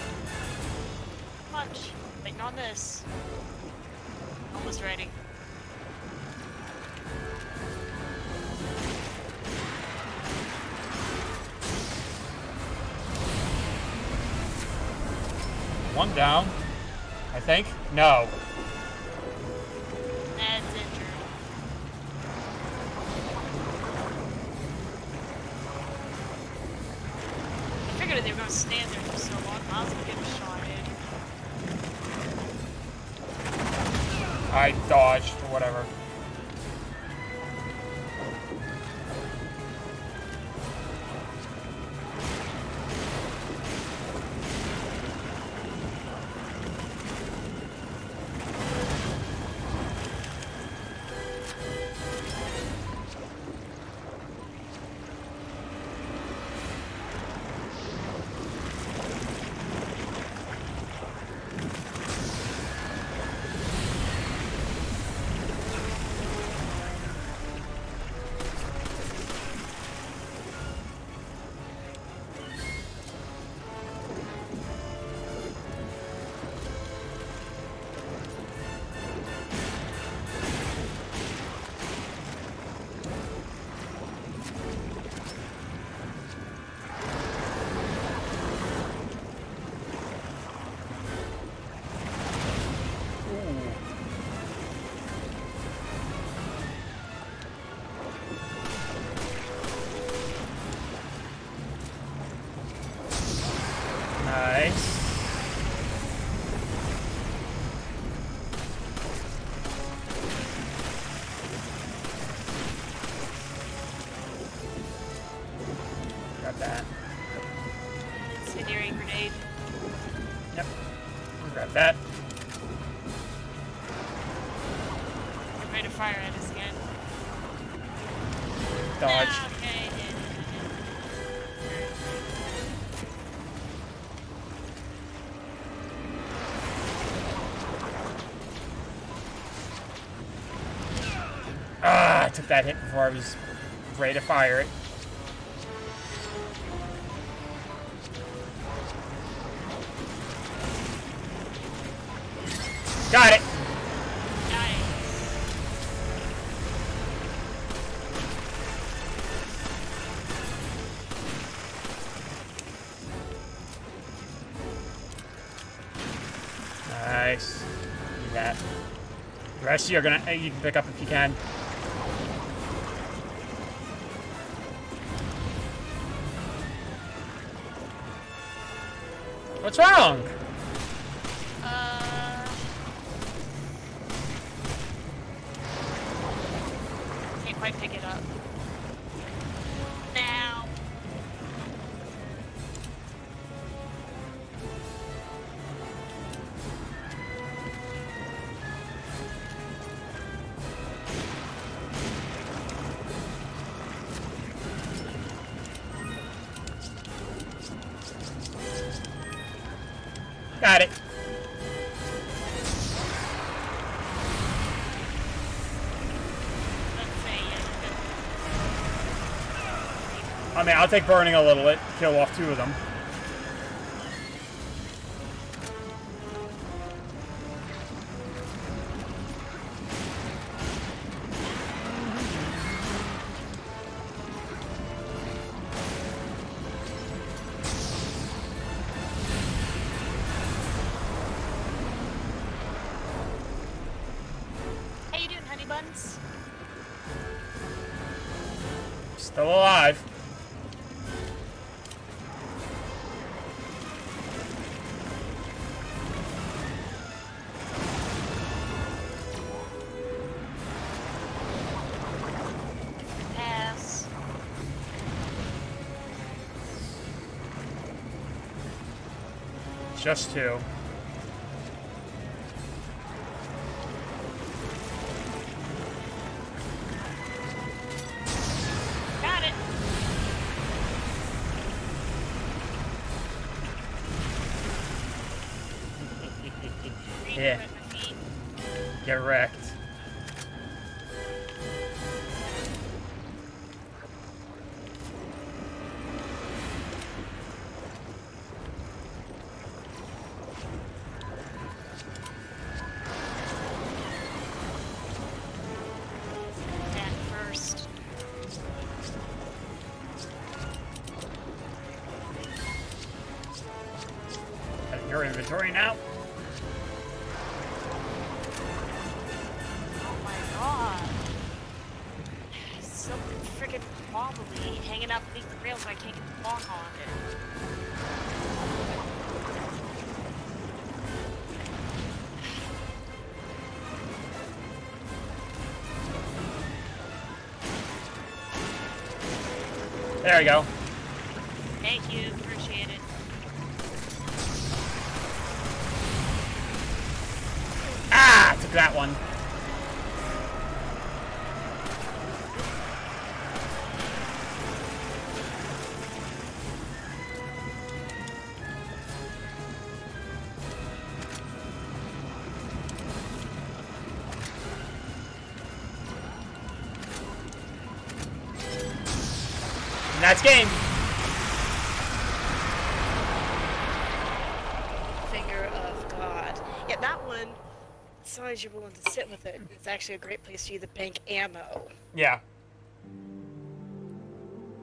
Before I was ready to fire it. Got it. Nice. Do that. The rest of you are gonna uh, you can pick up if you can. I mean, I'll take burning a little bit, kill off two of them. Just two. We go. That's game.
Finger of God. Yeah, that one, as long as you're willing to sit with it, it's actually a great place to either bank ammo.
Yeah.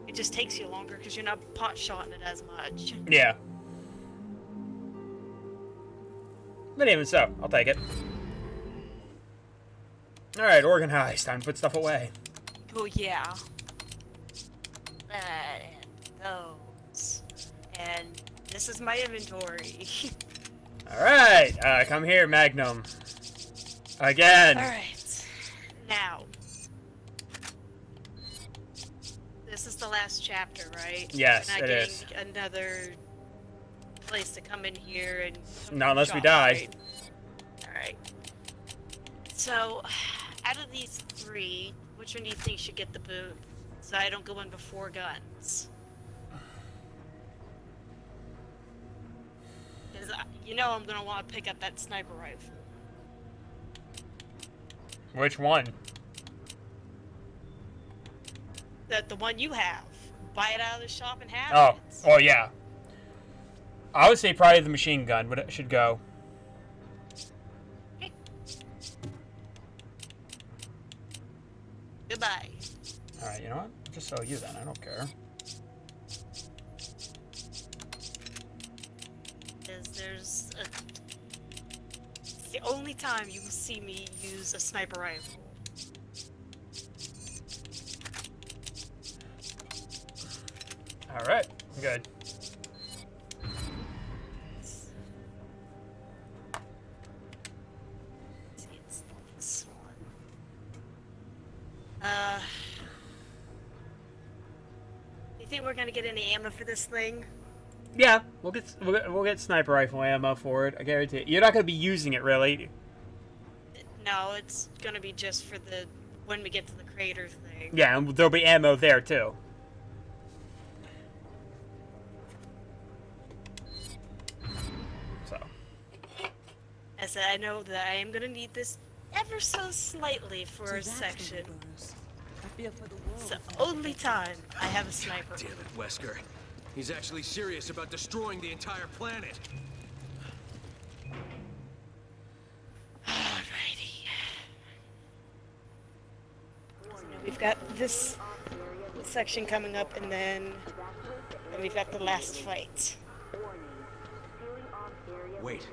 It just takes you longer because you're not pot shotting it as much.
Yeah. But even so, I'll take it. Alright, organized. Time to put stuff away.
Oh yeah. That and those. And this is my inventory.
Alright, uh, come here, Magnum. Again.
Alright. Now. This is the last chapter, right?
Yes,
We're not
it
getting another place to come in here and
Not unless we
shop,
die.
right? Alright. So, out of these three, which one do you think should get the boot? So I don't go in before guns. Because you know I'm gonna want to pick up that sniper rifle.
Which one?
That the one you have. Buy it out of the shop and have
Oh,
it.
oh yeah. I would say probably the machine gun would should go.
Goodbye.
All right, you know what? I'll just sell you then. I don't care.
Because there's a... The only time you will see me use a sniper rifle.
All right, good.
See, it's. Uh... You think we're gonna get any ammo for this thing?
Yeah, we'll get we'll get, we'll get sniper rifle ammo for it. I guarantee. It. You're not gonna be using it really.
No, it's gonna be just for the... when we get to the crater thing.
Yeah, and there'll be ammo there too. So.
said, I know that I am gonna need this ever so slightly for
So
a section.
I fear for the world.
It's the only time I have a sniper.
Damn it, Wesker. He's actually serious about destroying the entire planet.
Alrighty. We've got this section coming up, and then and we've got the last fight.
Wait.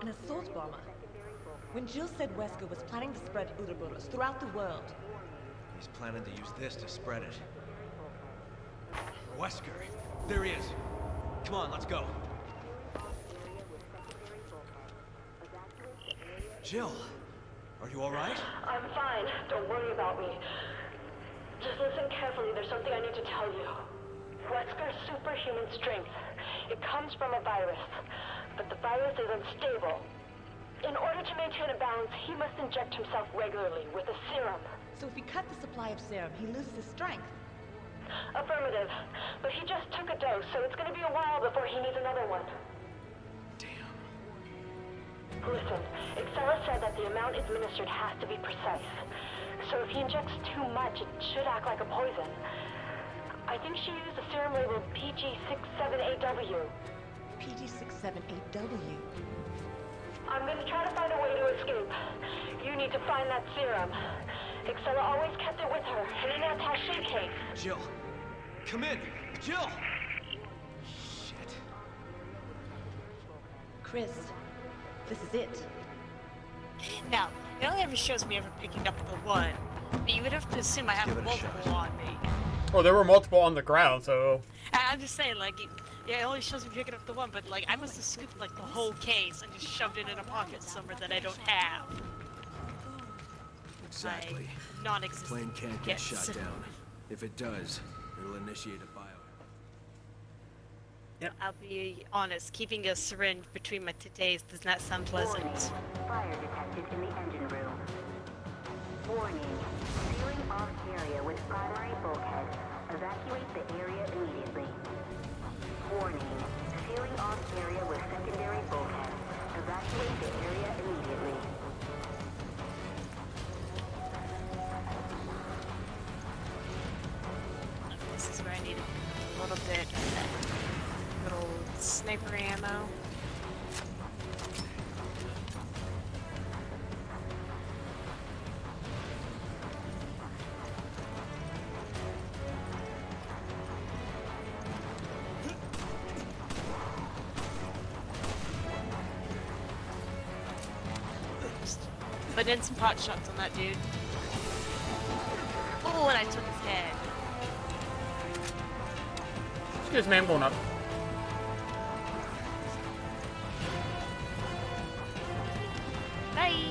An assault bomber. When Jill said Wesker was planning to spread Uroboros throughout the world,
He's planning to use this to spread it. Wesker. There he is. Come on, let's go. Jill, are you all right?
I'm fine. Don't worry about me. Just listen carefully. There's something I need to tell you. Wesker's superhuman strength. It comes from a virus, but the virus is unstable. In order to maintain a balance, he must inject himself regularly with a serum.
so if we cut the supply of serum, he loses his strength.
Affirmative. But he just took a dose, so it's going to be a while before he needs another one.
Damn.
Listen, Excella said that the amount administered has to be precise. So if he injects too much, it should act like a poison. I think she used a serum labeled PG67AW.
PG678W.
I'm gonna try to find a way to escape. You need to find that serum. Excella always kept it with her, in an attaché case.
Jill, come in. Jill! Shit.
Chris, this is it.
Now, it only ever shows me ever picking up the one, but you would have to assume I have
Give it a
multiple on me.
Well, there were multiple on the ground, so
I- I'm just saying, like, it, yeah, it only shows me picking up the one, but like, I must have scooped like the whole case and just shoved it in a pocket somewhere that I don't have.
Exactly.
Like, non-existent.
Plane can't get
Yes.
shot down. If it does, it'll initiate a bio.
I'll be honest, keeping a syringe between my titties does not sound pleasant. Warning.
Fire detected in the engine room. Warning. Sealing off area with primary bulkhead. Evacuate the area immediately. Warning. Sealing off area with secondary. Evacuate the area immediately.
This is where I need a little bit of that old sniper ammo. In some pot shots on that dude. Oh, and I took his head.
excuse me, I'm going up.
Bye.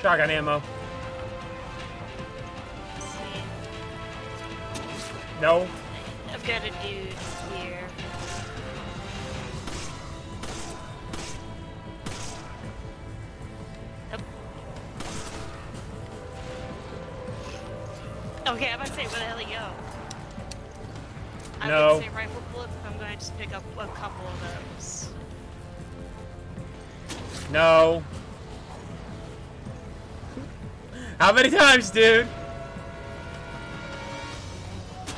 Shotgun ammo. No.
I've got a dude here.
Times, dude?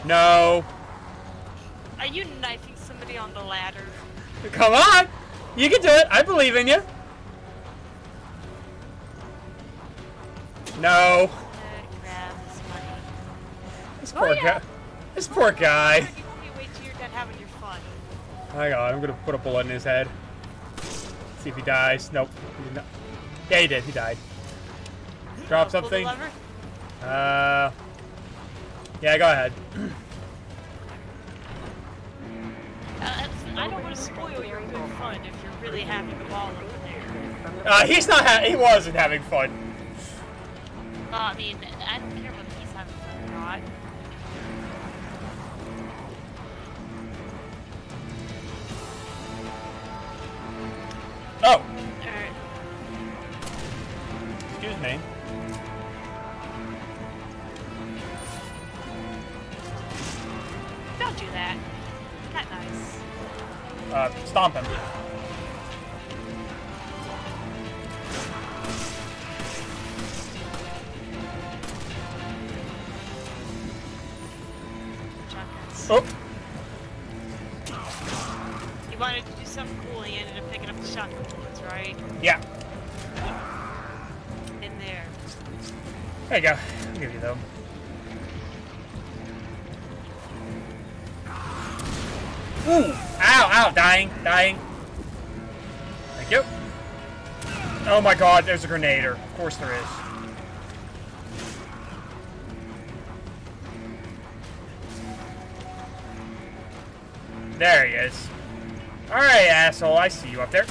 No.
Are you knifing somebody on the ladder?
Come on. You can do it. I believe in you. No.
This.
This
Oh,
poor
yeah.
guy. This poor oh, guy.
You won't wait till you're done having your fun.
Hang on, I'm gonna put a bullet in his head. See if he dies. Nope. He. Yeah, he did. He died. Drop something. Uh. Yeah, go ahead.
Uh, I don't want to spoil your good fun if you're really having a ball over there.
Uh, he's not. Ha- he wasn't having fun.
Uh, I mean,
Oh my god, there's a grenader. Of course there is. There he is. Alright, asshole, I see you up there.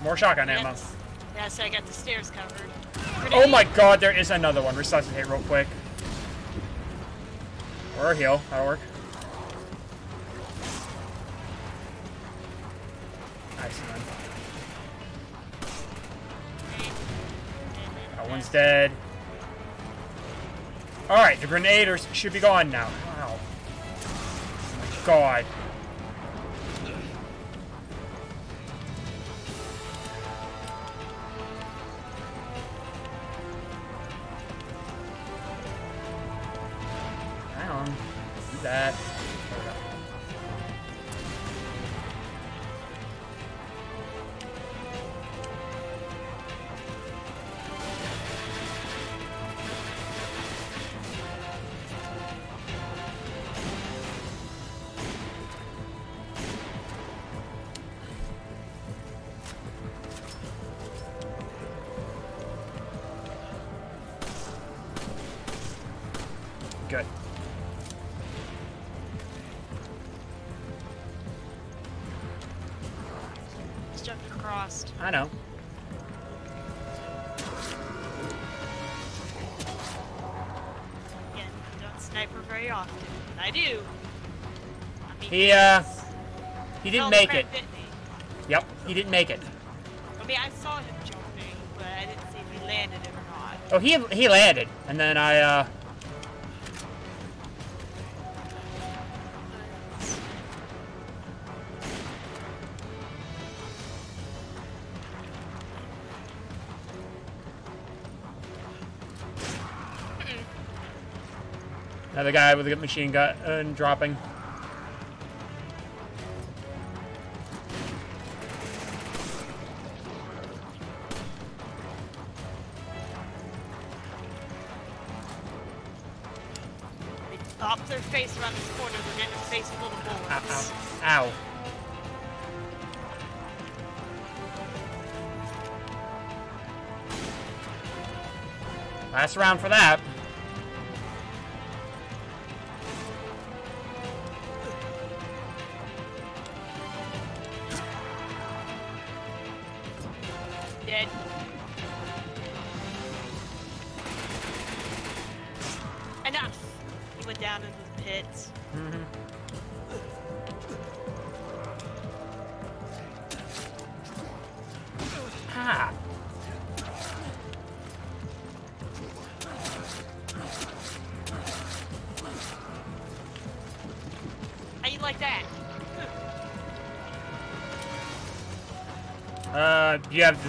More shotgun ammo.
Yes. Yeah, so I got the stairs covered.
Oh my god, there is another one. Resuscitate real quick. Or a heal. That'll work. One's dead. Alright, the grenaders should be gone now. Wow. Oh my god. He, uh, he didn't make it.
bit me.
Yep, he didn't make it.
I mean, I saw him jumping, but I didn't see if he landed it or not.
Oh, he he landed, and then I, uh... Another guy with a machine gun dropping. Round for that.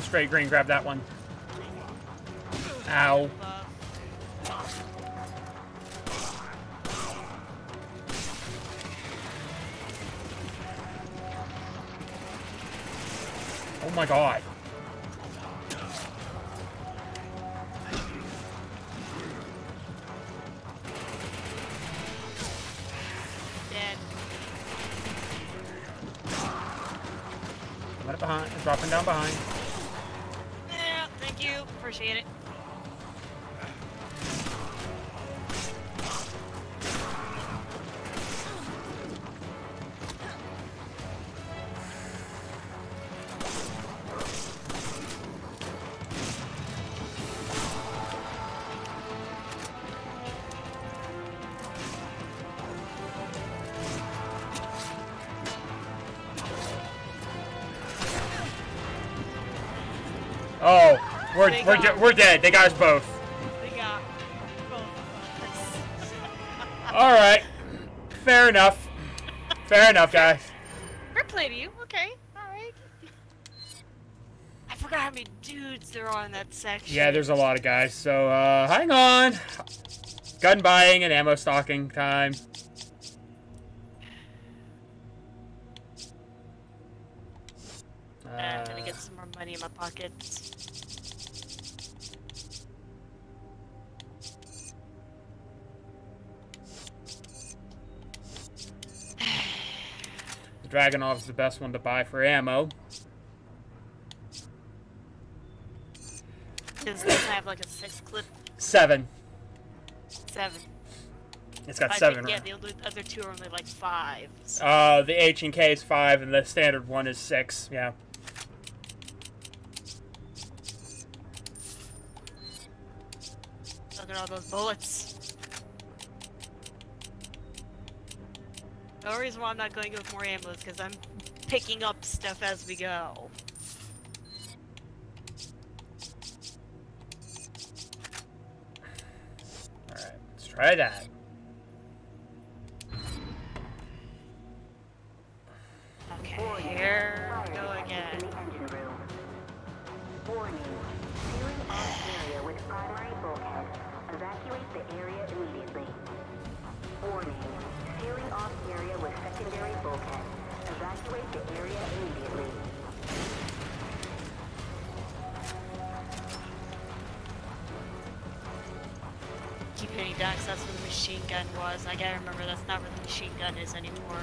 Straight green. Grab that one. Ow.
They
we're, de- we're dead. They got us both.
They got both.
All right. Fair enough. Fair enough, guys.
Fair play to you. Okay. Alright. I forgot how many dudes there are in that section.
Yeah, there's a lot of guys. So uh, hang on. Gun buying and ammo stocking time. Is the best one to buy for ammo.
Does this have like a six clip?
Seven.
Seven.
It's got
I
seven.
Think, yeah, the other, other two are only like five. so-
Uh, the H and K is five, and the standard one is six. Yeah.
Look at all those bullets. The only reason why I'm not going with more ammo is because I'm picking up stuff as we go.
All right, let's try that.
That's where the machine gun was. I gotta remember that's not where the machine gun is anymore.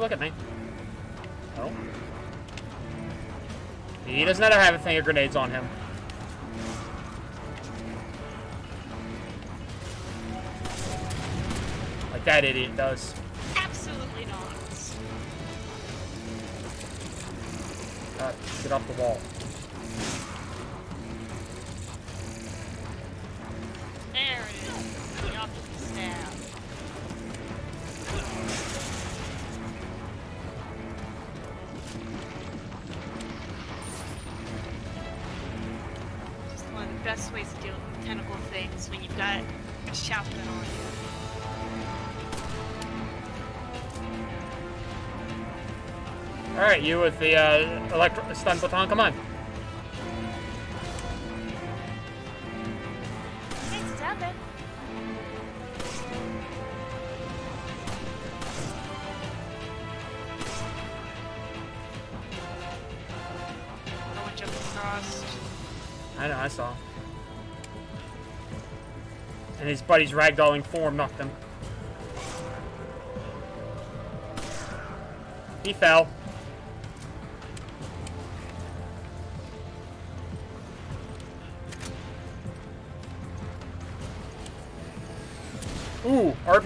Look at me. Oh. He does not have a thing of grenades on him. Like that idiot does.
Absolutely not.
Uh, get off the wall.
With
the uh, electro stun baton, come on.
It's down there. No one jumped across.
I know, I saw. And his buddy's ragdolling form knocked him. He fell.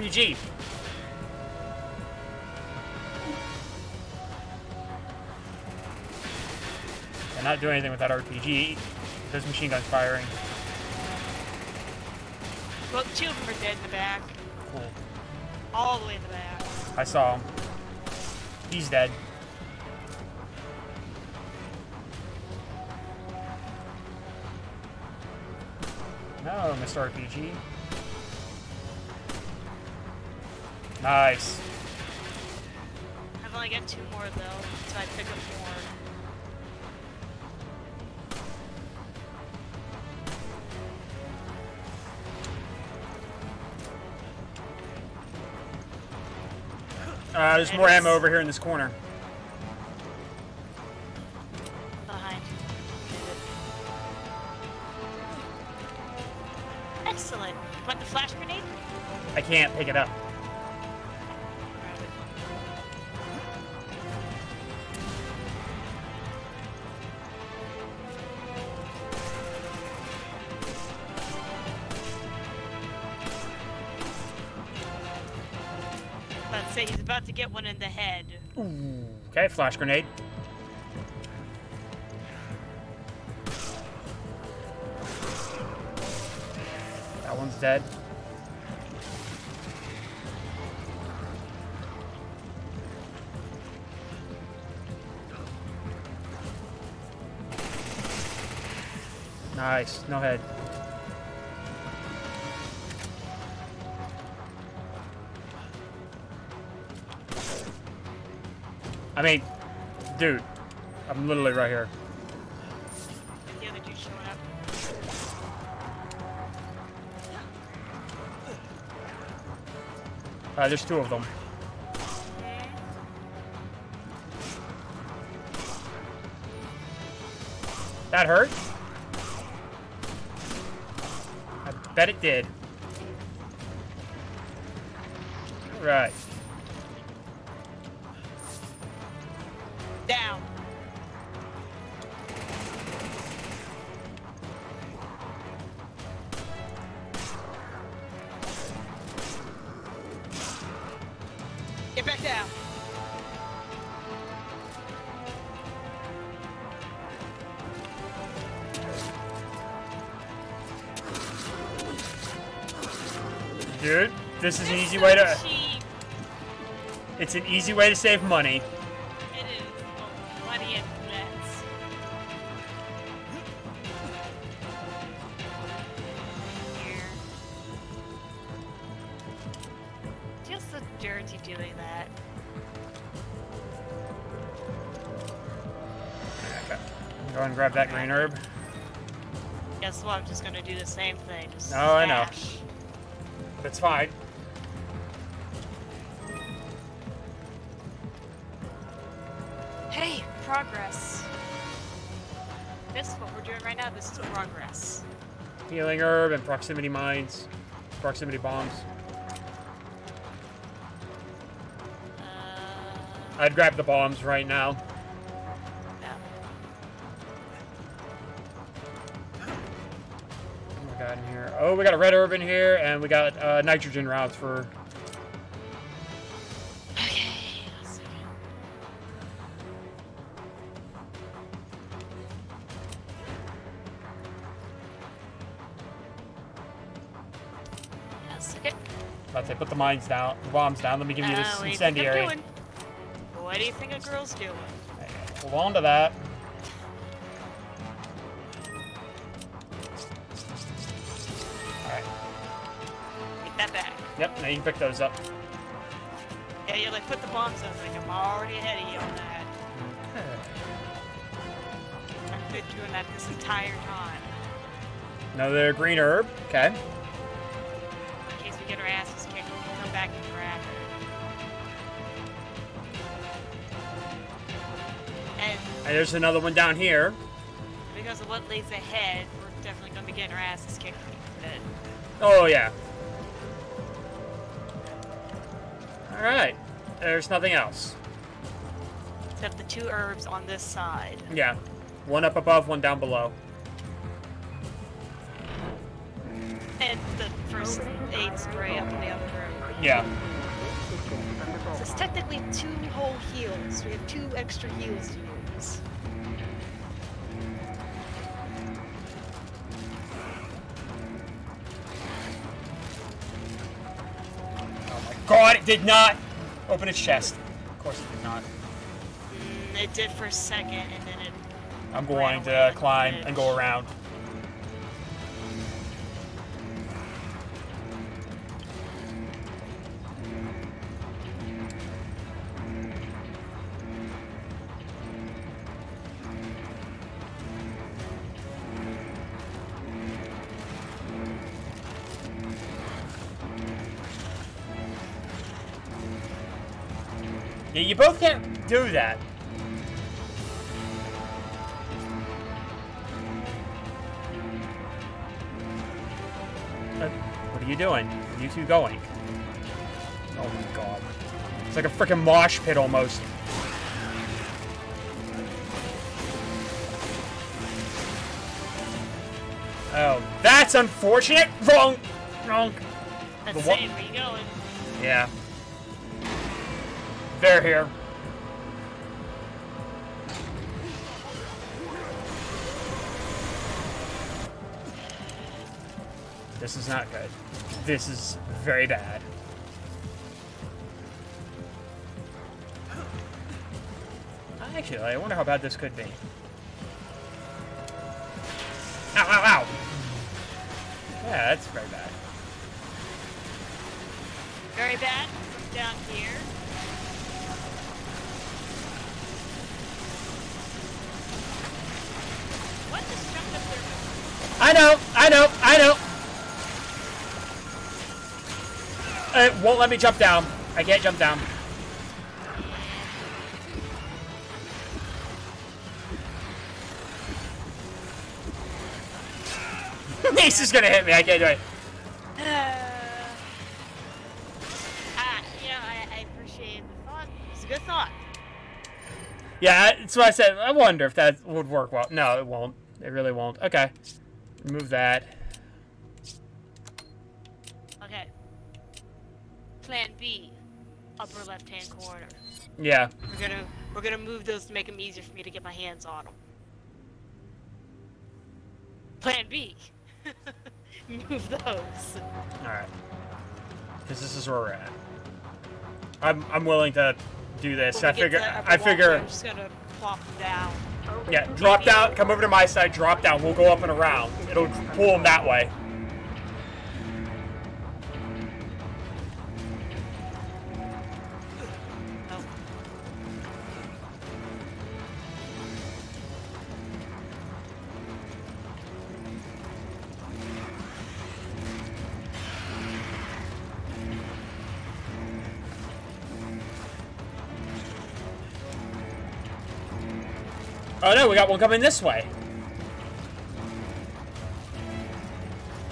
refugee. not doing anything with that RPG. Those machine guns firing.
Well, two of them are dead in the back.
Cool.
All the way in the back.
I saw him. He's dead. No, Mr. RPG. Nice.
I've only got two more though, so I pick up more.
Uh, there's more ammo over here in this corner.
Behind. Excellent. Want the flash grenade?
I can't pick it up. Okay, flash grenade. That one's dead. Nice, no head. I mean, dude, I'm literally right here.
The other dude showing up.
Uh, there's two of them. That hurt? I bet it did. Right. Easy way to...
Cheap.
It's an easy way to save money.
It is. Oh, money and nets. Here. Feels so dirty doing that.
Okay. Go and grab that green herb.
Guess what? I'm just gonna do the same thing. Just
Oh, I know. That's fine. Healing herb and proximity mines. Proximity bombs. I'd grab the bombs right now. What we got in here? Oh, we got a red herb in here, and we got uh, nitrogen routes for. Put the mines down, the bombs down. Let me give you
Uh,
this
what do you think
incendiary.
doing? What do you think a girl's doing?
Hold on to that. Alright.
Take that back.
Yep, now you can pick those up.
Yeah, you like put the bombs on. Like I'm already ahead of you on that. I've been doing that this entire time.
Another green herb. Okay. There's another one down here.
because of what lays ahead, we're definitely going to be getting our asses kicked.
Oh, yeah. Alright. There's nothing else.
Except the two herbs on this side.
Yeah. One up above, one down below.
And the first aid spray up in the other room.
Yeah.
We have two extra heals to use.
God, it did not open its chest. Of course it did not.
Mm, it did for a second, and then it.
I'm going to climb and go around. You both can't do that. Uh, what are you doing? Where are you two going? Oh my god. It's like a freaking mosh pit almost. Oh, that's unfortunate. Wrong. Wrong.
That's
The one-
saying where you going.
Yeah. They're here. This is not good. This is very bad. Actually, I wonder how bad this could be. Ow, ow, ow! Yeah, that's very bad.
Very bad. Down here. What just jumped up there?
I know, I know, I know. It won't let me jump down. I can't jump down. Mace is gonna hit me. I can't do it.
Ah, you know, I, I appreciate the thought. It's a good thought.
Yeah, that's what I said. I wonder if that would work well. No, it won't. It really won't. Okay. Remove that.
Okay. Plan B, upper left-hand corner.
Yeah.
We're gonna we're gonna move those to make them easier for me to get my hands on them. Plan B. move those.
Alright. Because this is where we're at. I'm, I'm willing to do this. I figure, I figure,
I'm just gonna plop them down.
Yeah, drop down, come over to my side, drop down. We'll go up and around. It'll pull them that way. Oh no, we got one coming this way.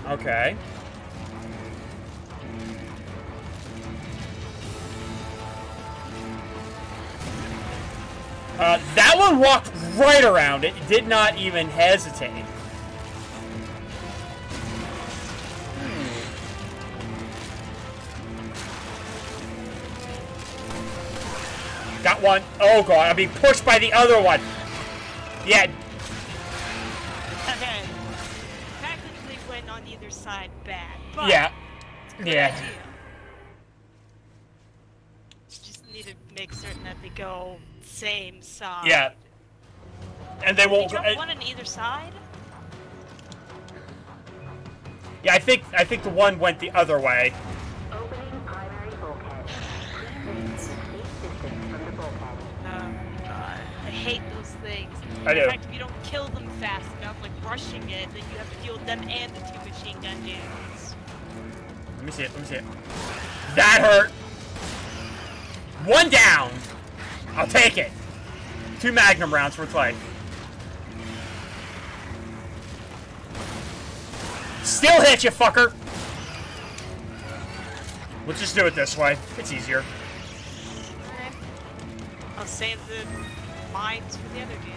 Okay. Uh, that one walked right around it, did not even hesitate. Got one. Oh god, I'm being pushed by the other one. Yeah,
Okay. Technically went on either side bad, but
yeah,
it's a
yeah.
idea. Just need to make certain that they go same side.
Yeah. And they won't.
they jump
uh,
one on either side?
yeah, I think I think the one went the other way.
Oh god, I hate those things.
I
In
do.
fact, if you don't kill them fast enough, like rushing it, then you have to deal with them and the two machine gun dudes.
Let me see it. Let me see it. That hurt. One down. I'll take it. Two magnum rounds for life. Still hit you, fucker. Let's just do it this way. It's easier.
Okay. I'll save the mines for the other dudes.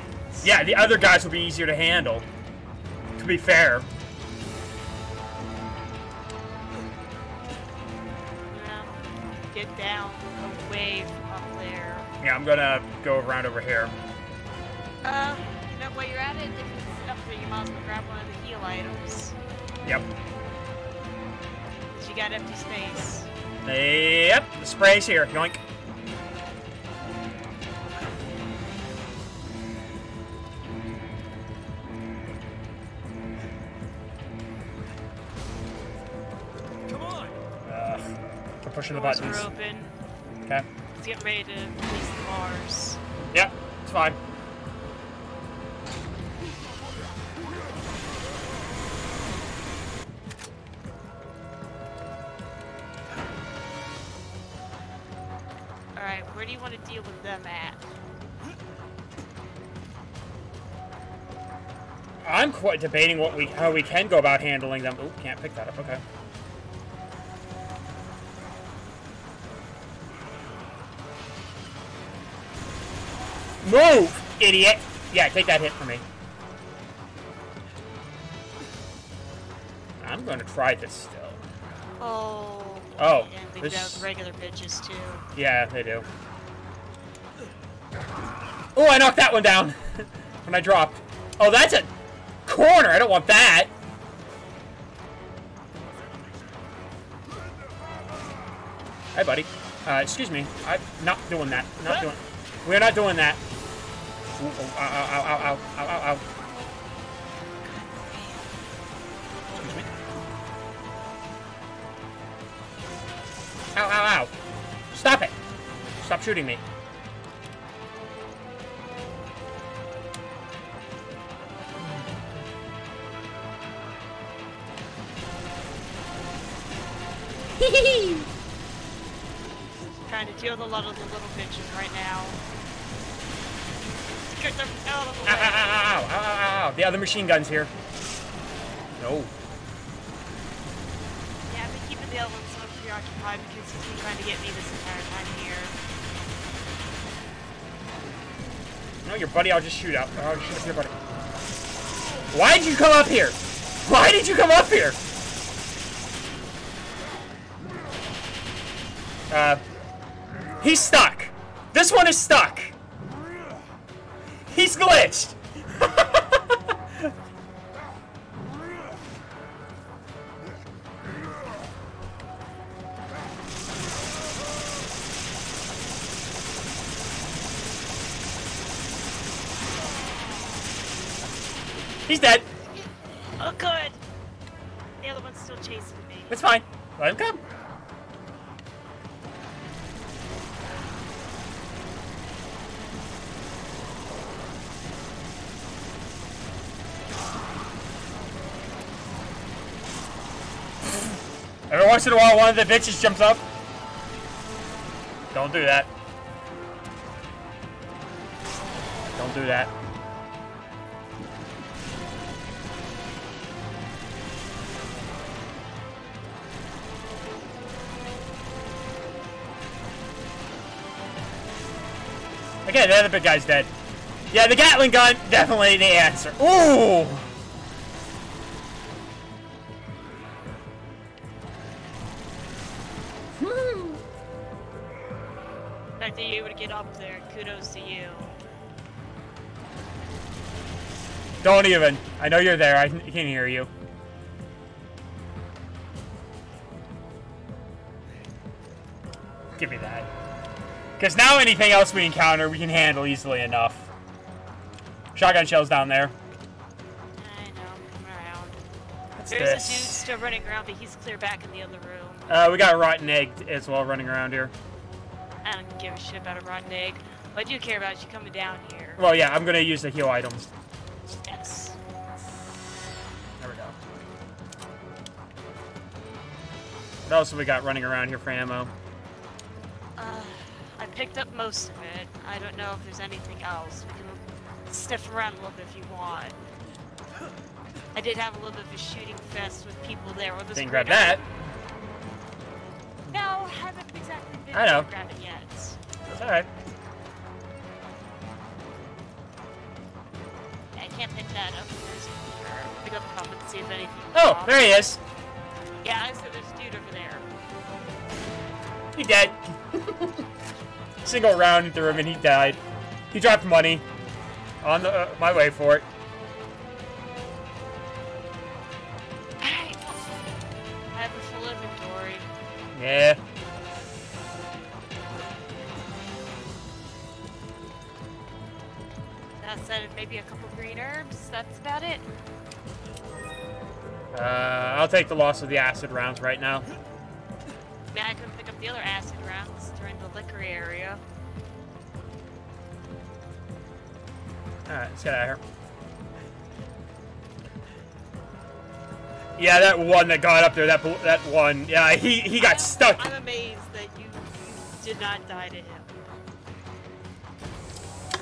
Yeah, the other guys will be easier to handle. To be fair.
Get down away from up there.
Yeah, I'm gonna go around over here.
Uh, you know, while you're at it, if it's up there, you might as well grab one of the heal items.
Yep.
you got empty space.
Yep, the spray's here. Yoink. Ugh. I'm pushing the buttons.
are open.
Okay.
Let's get ready to release the bars.
Yep, it's fine.
Alright, where do you want to deal with them at?
I'm quite debating what we how we can go about handling them. Oop, can't pick that up. Okay. Move, idiot! Yeah, take that hit for me. I'm gonna try this still.
Oh.
Oh,
And they
this-
regular bitches too.
Yeah, they do. Oh, I knocked that one down when I dropped. Oh, that's a corner. I don't want that. Hi, buddy. Uh, excuse me. I'm not doing that. Not doing. We're not doing that. Ooh, oh, ow, ow, ow. Excuse me. Ow, ow, ow. Stop it. Stop shooting me.
Trying to deal with a lot of the little bitches right now. Get them out of the way.
ow, ow, ow, ow. The other machine gun's here. No.
Yeah, I've been keeping the other one so preoccupied because he's been trying to get me this entire time here.
No, your buddy, I'll just shoot out. I'll shoot up your buddy. Why did you come up here? Why did you come up here? Uh, he's stuck. This one is stuck. Once in a while, one of the bitches jumps up. Don't do that. Don't do that. Okay, the other big guy's dead. Yeah, the Gatling gun, definitely the answer. Ooh! Don't even. I know you're there. I can hear you. Give me that. Because now anything else we encounter, we can handle easily enough. Shotgun shells down there.
I know, I'm coming around.
What's
There's a dude still running around, but he's clear back in the other room.
Uh, we got a rotten egg as well running around here.
I don't give a shit about a rotten egg. What I do care about is you coming down here.
Well, yeah, I'm gonna use the heal items. What else have we got running around here for ammo?
Uh, I picked up most of it. I don't know if there's anything else. We can sniff around a little bit if you want. I did have a little bit of a shooting fest with people there. With this
Didn't grab that.
No, haven't exactly been
I know.
to grab it yet.
That's alright.
I can't pick that up. There's pick up the pump and see if anything.
Oh,
pops.
there he is. He dead. Single round through him and he died. He dropped money. On the uh, my way for it.
I have a full inventory.
Yeah.
That said, maybe a couple green herbs. That's about it.
Uh, I'll take the loss of the acid rounds right now.
Man, I couldn't pick up the other acid rounds during the liquor area.
Alright, let's get out of here. Yeah, that one that got up there, that that one, yeah, he he got stuck.
I'm amazed that you, you did not die to him.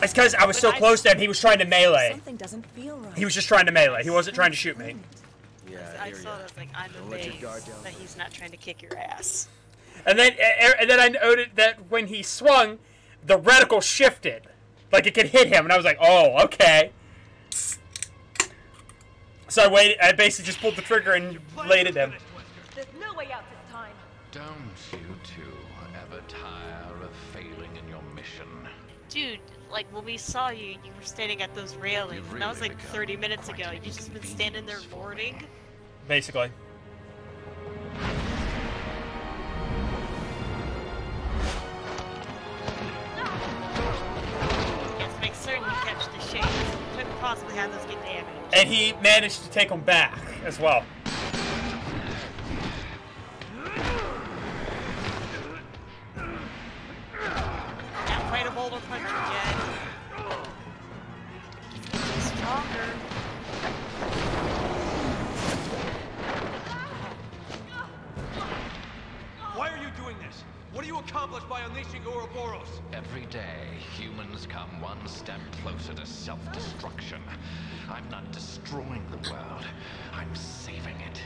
It's because I was so
I-
close to him, he was trying to melee.
Something doesn't feel right.
He was just trying to melee. He wasn't trying to shoot me.
Yeah,
I saw that. I was like, I'm
Don't let your
amazed that he's not trying to kick your ass.
And then, eh, eh, and then I noted that when he swung, the reticle shifted, like it could hit him, and I was like, "Oh, okay." So I waited. I basically just pulled the trigger and laid it him.
There's no way out this time.
Don't you two ever tire of failing in your mission?
Dude, like when we saw you, you were standing at those railings. and that was like 30 minutes ago. You just been standing there boarding.
Basically.
Possibly have those get damaged.
And he managed to take him back as well.
Now fight a boulder punch again.
What accomplish by unleashing Uroboros?
Every day, humans come one step closer to self-destruction. I'm not destroying the world. I'm saving it.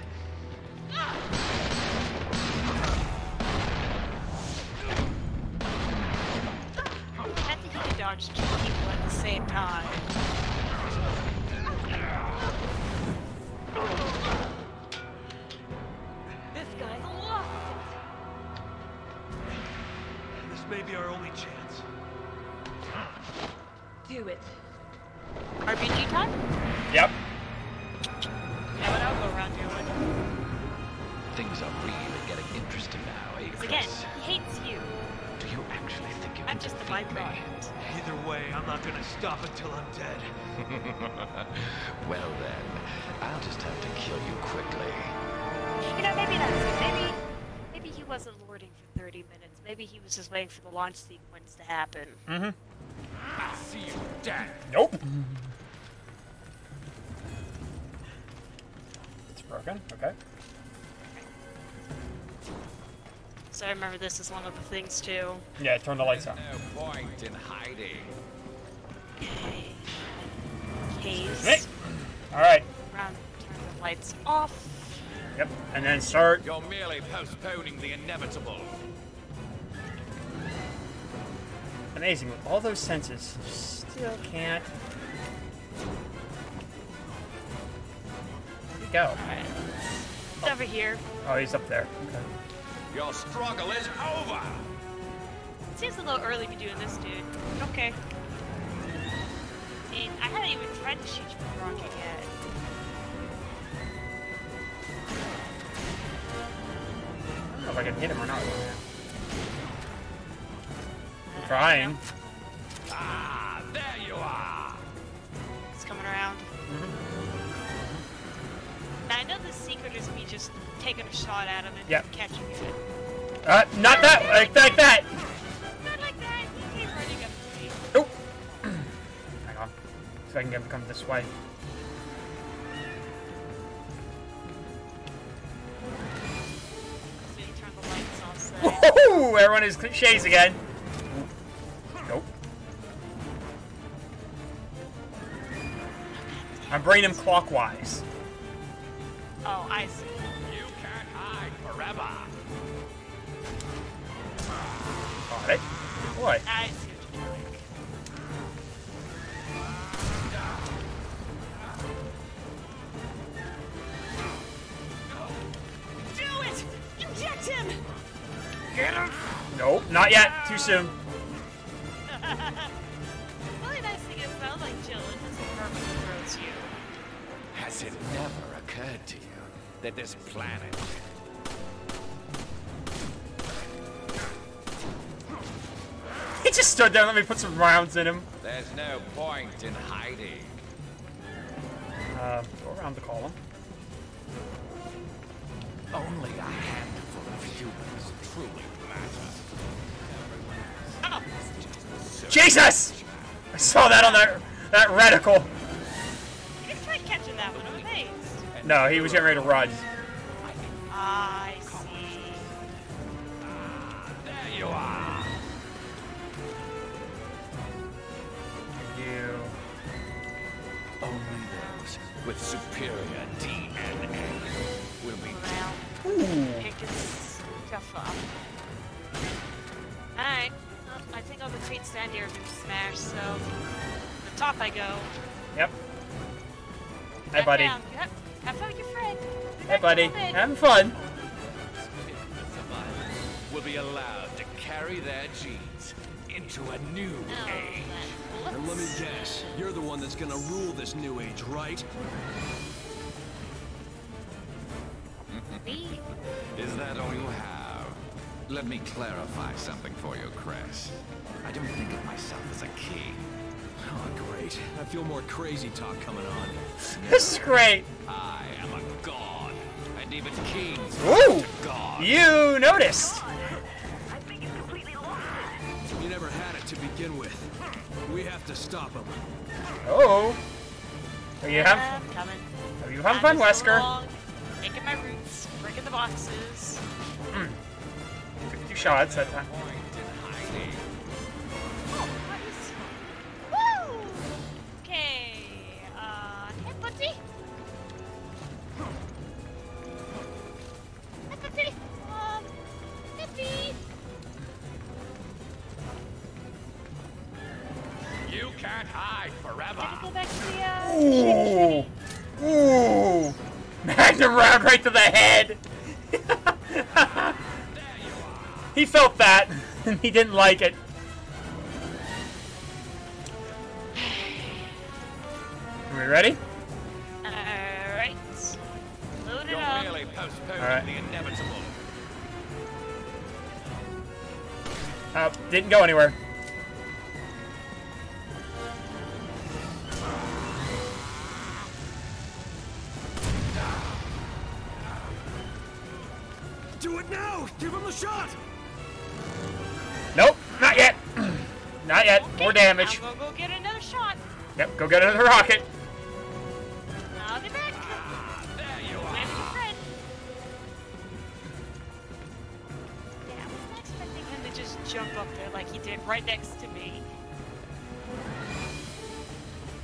I think he dodge two people at the same time.
May be our only chance.
Do it.
RPG time?
Yep.
Yeah, what I'll go around doing.
Things are really getting interesting now, eh,
Because again, he hates you.
Do you actually think you
I'm
can
just a
defeat me?
byproduct.
Either way, I'm not gonna stop until I'm dead.
well then, I'll just have to kill you quickly.
You know, maybe that's it. Maybe, maybe he wasn't lording for 30 minutes. Maybe he was just waiting for the launch sequence to happen.
Mm-hmm.
I see you dead.
Nope. It's broken. Okay.
So I remember this is one of the things too.
Yeah, turn the lights on.
No point in hiding.
Case.
Hey. All right.
Round, turn the lights off.
Yep. And then start.
You're merely postponing the inevitable.
Amazing. With all those senses, still can't. Where'd he go?
It's over here.
Oh, he's up there. Okay.
Your struggle is over.
Seems a little early to be doing this, dude. Okay. I I haven't even tried to shoot you with a rocket yet.
I don't know if I can hit him or not. I'm trying.
Ah, there you are.
It's coming around. Now, I know the secret is me just taking a shot at him and
Yep.
catching it.
Uh, not that. Like, like that.
Not like that. He came running up to me.
Nope. Hang on. So I can get him to come this way.
So you turn the lights off. So
Woohoo! Everyone is cliches again. I'm bringing him clockwise.
Oh, I see.
You can't hide forever.
Got it. Boy.
I see what you're doing.
Do it! Inject him!
Get him. Nope. Not yet. Too soon.
Occurred to you that this planet
He just stood there and let me put some rounds in him.
There's no point in hiding.
Uh, go around the column.
only a handful of humans truly matter?
Jesus! I saw that on that that reticle. No, he was getting ready to run.
I see.
Ah, there you are. You. Only those with superior DNA will be.
Ooh. Alright. I think all the treats stand here have been smashed, so the top I go.
Yep. Hi, buddy.
Down. Yep. Have fun with your friend. Be
Hey, buddy.
in a bit.
Having fun.
will be allowed to carry their genes into a new oh, age.
And let me guess, you're the one that's gonna rule this new age, right?
Me?
Is that all you have? Let me clarify something for you, Chris. I don't think of myself as a king.
Oh, great. I feel more crazy talk coming on.
This is great.
I am a god, and even kings
Ooh!
to god.
You noticed.
You never had it to begin with. We have to stop him.
Oh. Are you having?
I'm coming.
Are you having fun, Wesker?
along, Making my roots, breaking the boxes.
Mm. Took two shots that time. Ooh. Ooh. Magnum round right to the head. he felt that. and he didn't like it. Are we ready?
Alright. Load it
You're
up.
merely postponing
All right.
the inevitable.
Uh, didn't go anywhere.
Do it now! Give him a shot!
Nope, not yet. not yet. More damage.
I'm gonna go get another shot.
Yep, go get another rocket.
I'll be back.
There you
Wait for your friend. Yeah, I wasn't expecting him to just jump up there like he did right next to me.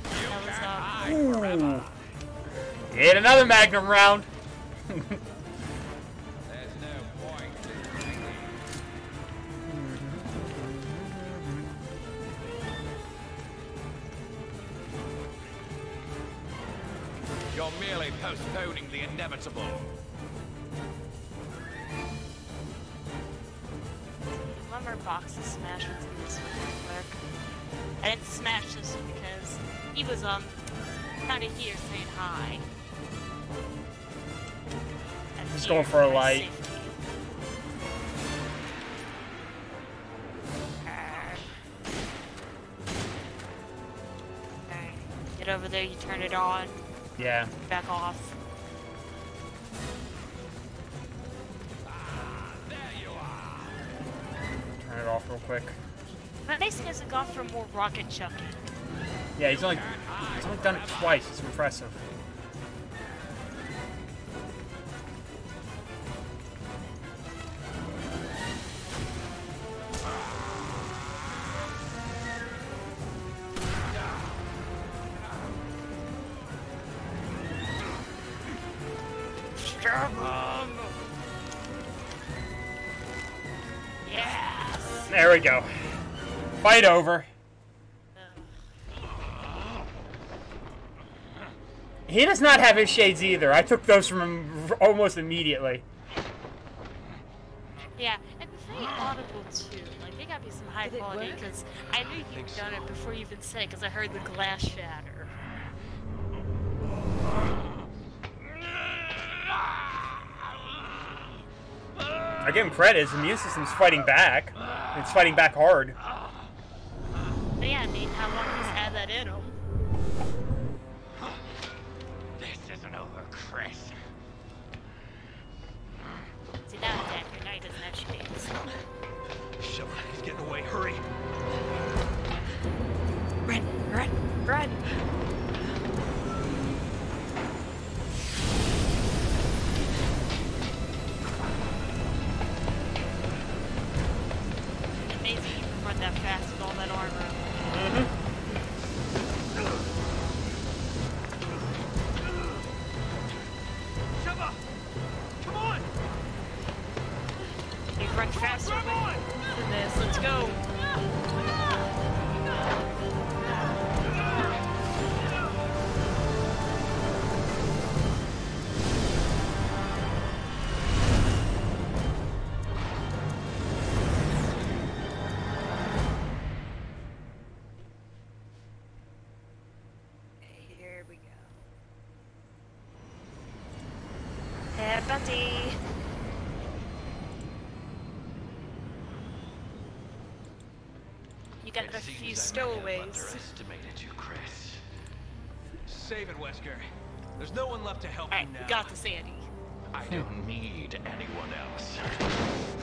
That was, um,
Ooh. Get another Magnum round.
You're merely postponing the inevitable.
lumber box is smashed with this one real quick. I didn't smash this one because he was um kind of here saying hi. And
He's going for a light.
safety. Alright. Alright. Get over there, you turn it on,
Yeah.
back off.
Turn it off real quick.
But nice he hasn't gone for more rocket chucking.
Yeah, he's only he's only done it twice. It's impressive. There we go. Fight over. He does not have his shades either. I took those from him almost immediately.
Yeah, and it's very audible too. Like they gotta be some high quality because I knew you'd done it before you even said it because I heard the glass shatter.
I give him credit. His immune system's fighting back. It's fighting back hard.
Stowaways.
underestimated you, Chris.
Save it, Wesker. There's no one left to help
Alright,
you now.
got this, Sandy.
I don't need anyone else.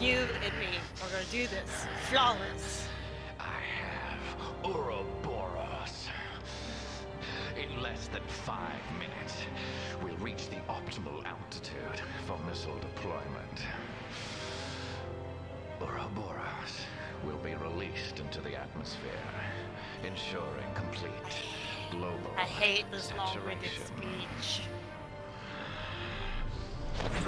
You and me are gonna do this. Flawless.
I have Uroboros. In less than five minutes, we'll reach the optimal altitude for missile deployment. Uroboros will be released into the atmosphere, ensuring complete global
I hate this long-winded
saturation.
speech.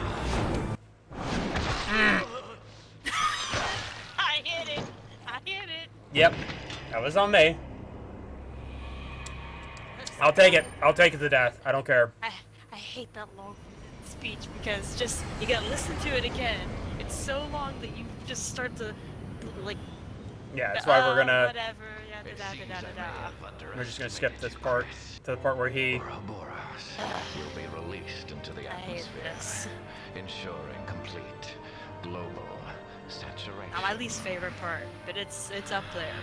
I hit it. I hit it.
Yep. That was on me. I'll take it. I'll take it to death. I don't care.
I, I hate that long speech because just you gotta listen to it again. It's so long that you just start to like.
Yeah, that's why we're
"Uh,
gonna.
Whatever.
We're just gonna skip this part to the part where he.
Uroboros will be released into the
I hate
atmosphere,
this.
ensuring complete global saturation.
Not my least favorite part, but it's it's up there.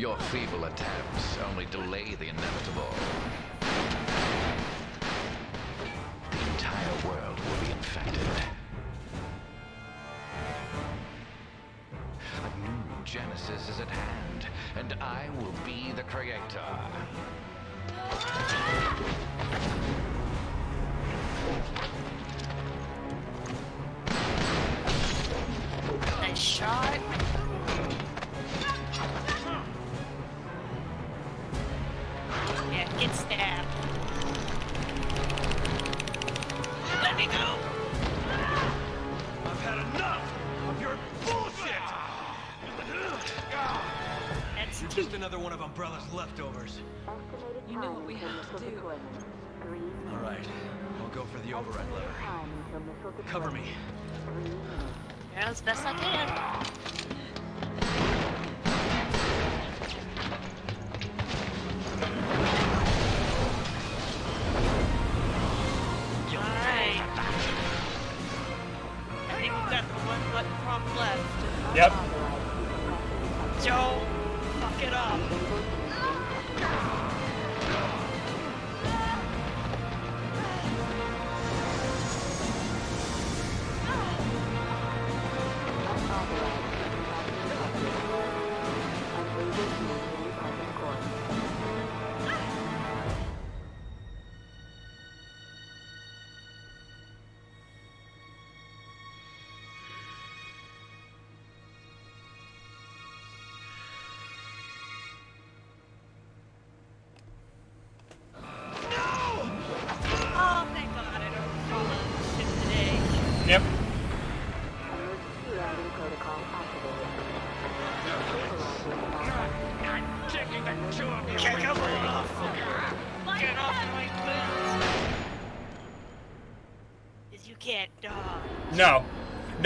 Your feeble attempts only delay the inevitable. The entire world will be infected. A new Genesis is at hand, and I will be the creator.
Shot. Get stabbed. Let me go.
I've had enough of your bullshit!
That's
You're just another one of Umbrella's leftovers.
You know what we have to do.
All right, I'll go for the override lever. Cover me.
Yeah, as best I can.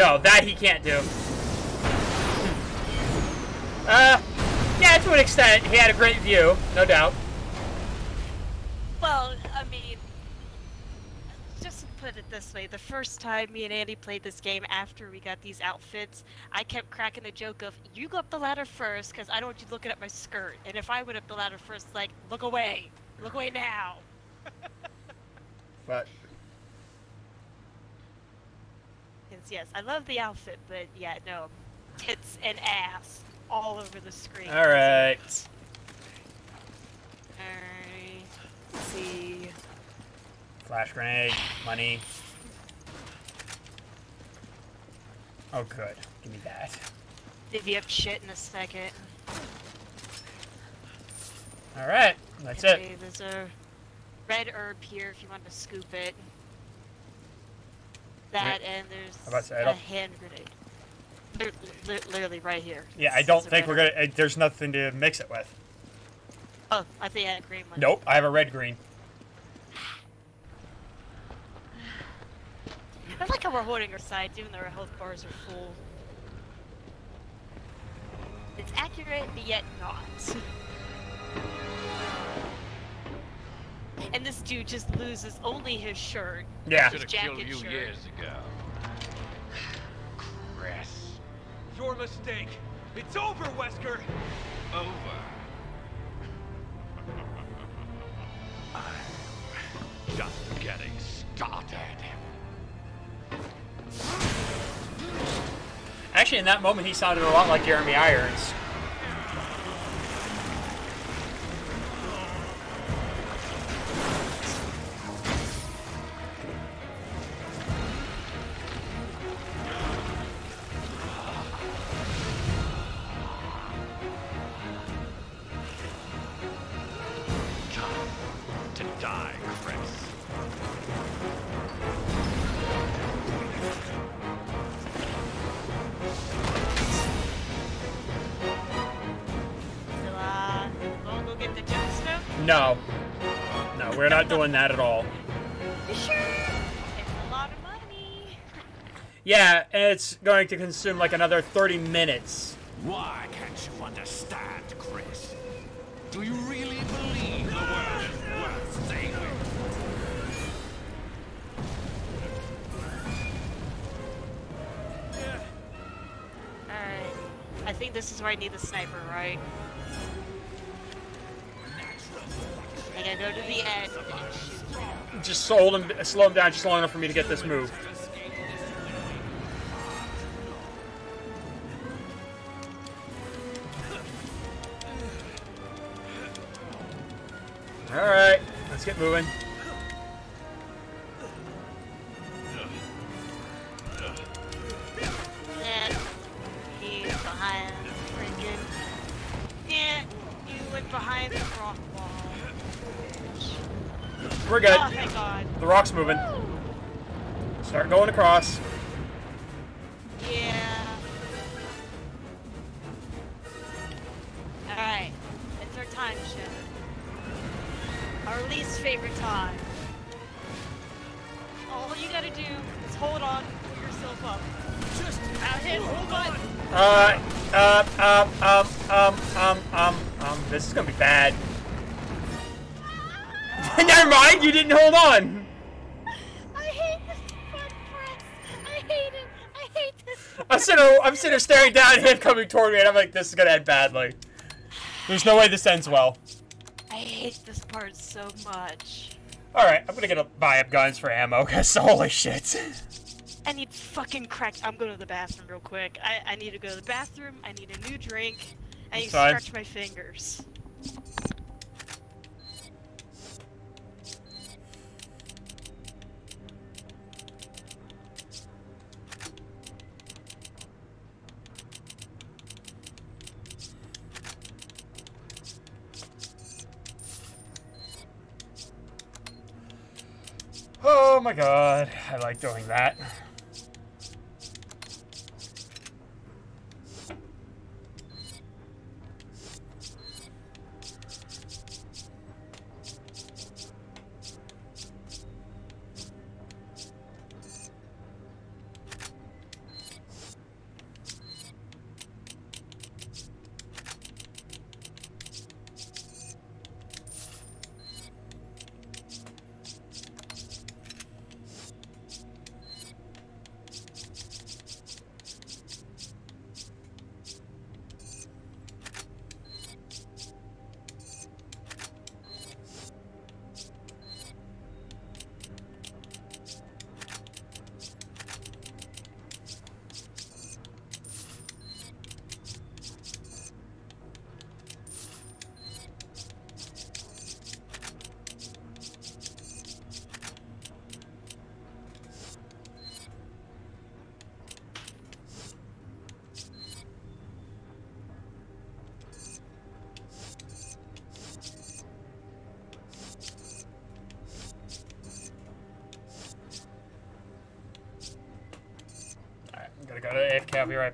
No, that he can't do. Uh, yeah, to an extent, he had a great view, no doubt.
Well, I mean, just to put it this way, the first time me and Andy played this game after we got these outfits, I kept cracking the joke of, you go up the ladder first, because I don't want you looking at my skirt. And if I went up the ladder first, like, look away. Look away now.
But
Because, yes, I love the outfit, but yeah, no. Tits and ass all over the screen.
all right.
Alright. Let's see.
Flash grenade, money. Oh, good. Give me that.
Divvy up shit in a second.
All right, that's
okay,
it.
There's a red herb here if you want to scoop it. That and there's
how about that? I
a hand grenade. Li- literally right here.
Yeah, I don't think we're gonna. uh, There's nothing to mix it with.
Oh, I think I had a green one.
Nope, I have a red green.
I like how we're holding our sides even though our health bars are full. It's accurate, but yet not. And this dude just loses only his shirt.
Yeah.
Should have
Jacket
killed you
shirt.
years ago. Chris.
Your mistake. It's over, Wesker.
Over. I'm just getting started.
Actually, in that moment, he sounded a lot like Jeremy Irons. Doing that at all.
Sure? A lot of money.
Yeah, and it's going to consume like another 30 minutes.
Why can't you understand, Chris? Do you really believe the world is worth saving?
Alright. Uh, I think this is where I need the sniper, right? I gotta go to the end.
Just hold him, slow him down just long enough for me to get this move. All right, let's get moving.
Yeah. He's behind the freaking. Yeah, you went behind the rock.
We're good.
Oh.
The rock's moving. Start going across.
Yeah. Alright. It's our time, Shin. Our least favorite time. All you gotta do is hold on, pull yourself up. Just out hit, hold on.
Uh, uh, um, um, um, um, um, um, this is gonna be bad. Never mind, you didn't hold on.
I hate this part. I hate it. I hate this.
I'm sitting, there- I'm sitting staring down at him coming toward me, and I'm like, this is gonna end badly. There's no way this ends well.
I hate this part so much.
All right, I'm gonna get a, buy up guns for ammo, cause holy shit.
I need fucking crack. I'm going to the bathroom real quick. I, I need to go to the bathroom. I need a new drink. I need to stretch my fingers.
My god, I like doing that.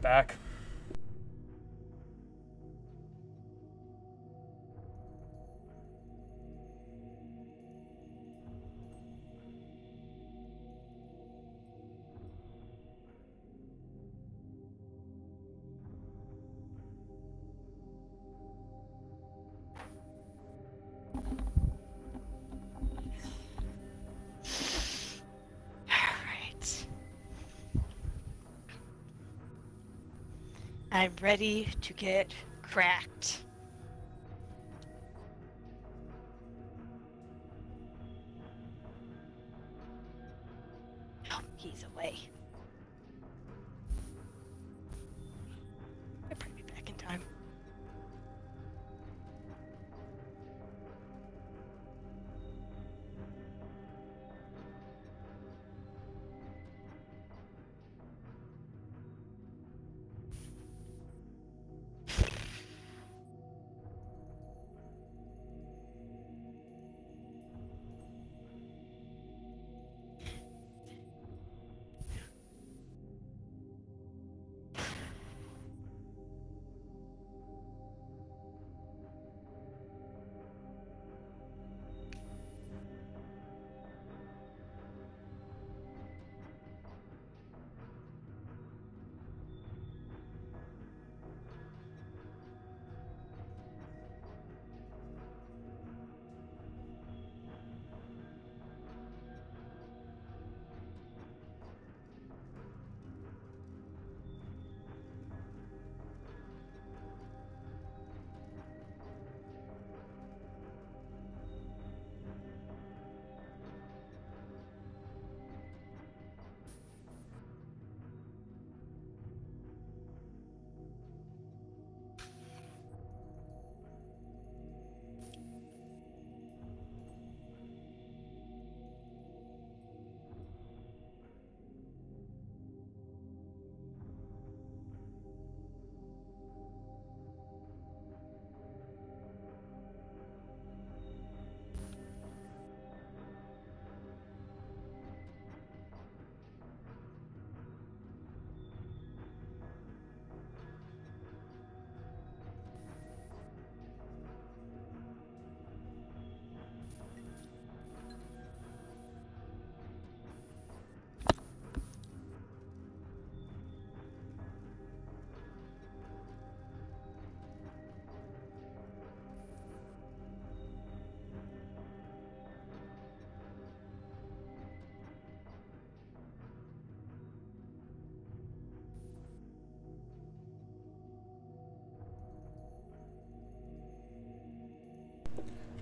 Right back.
I'm ready to get cracked.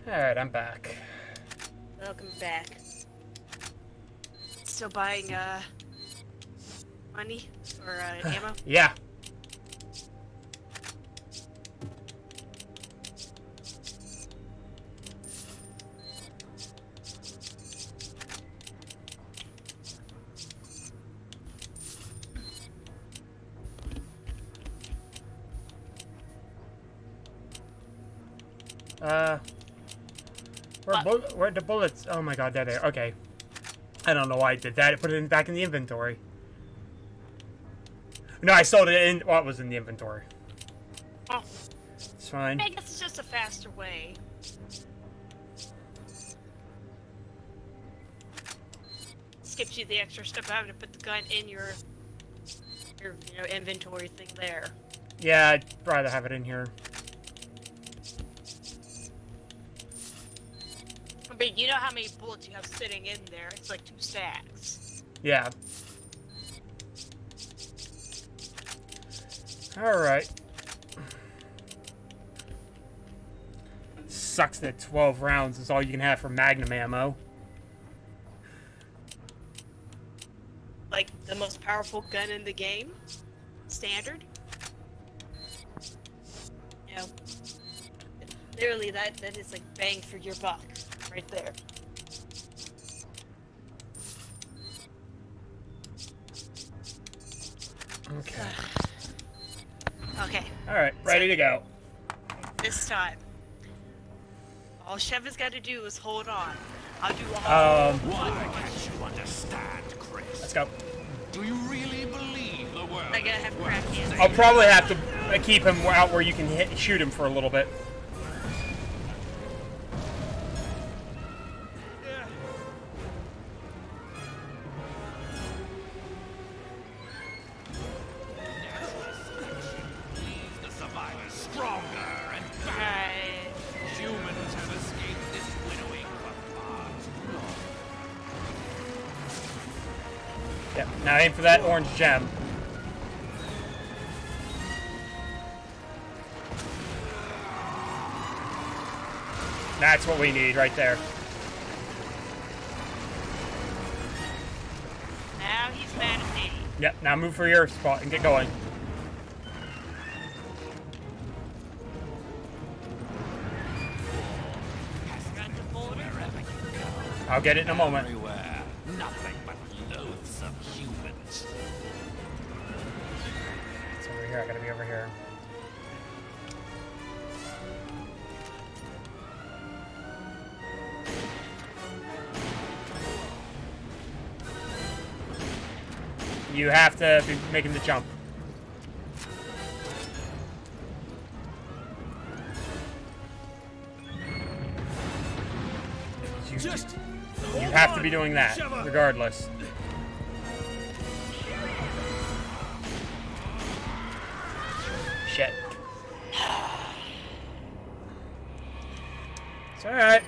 Alright, I'm back.
Welcome back. Still buying uh money or uh, ammo?
Yeah. Where, where the bullets? Oh my god, they're there. Okay. I don't know why I did that. I put it in, back in the inventory. No, I sold it in. What was in the inventory?
Oh,
It's fine.
I guess it's just a faster way. Skips you the extra step having to put the gun in your your you know inventory thing there.
Yeah, I'd rather have it in here.
You know how many bullets you have sitting in there? It's like two stacks.
Yeah. Alright. Sucks that 12 rounds is all you can have for magnum ammo.
Like the most powerful gun in the game, standard. You know, literally that that is like bang for your buck, right there.
Okay.
Okay,
Alright, ready to go.
this time. All Sheva has got to do is hold on. I'll do all.
Um,
Why can't you understand, Chris?
let's go.
Do you really believe the word?
I gotta have crack hands.
I'll probably have to uh, keep him out where you can hit, shoot him for a little bit. Gem. That's what we need right there.
Now he's mad at me.
Yep. Now move for your spot and get going.
Got the boulder.
I'll get it in a moment. Here. I gotta be over here. You have to be making the jump. You,
Just
you have to be doing that, regardless. It's alright.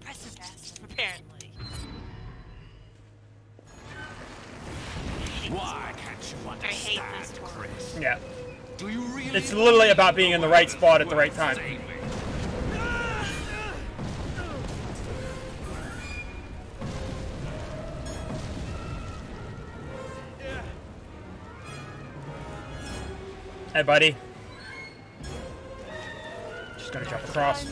Pressing faster, apparently.
Why can't you understand. Chris?
Yeah.
Do you really
It's literally about being in the right spot at the right time. Hey, buddy. Just gonna jump across.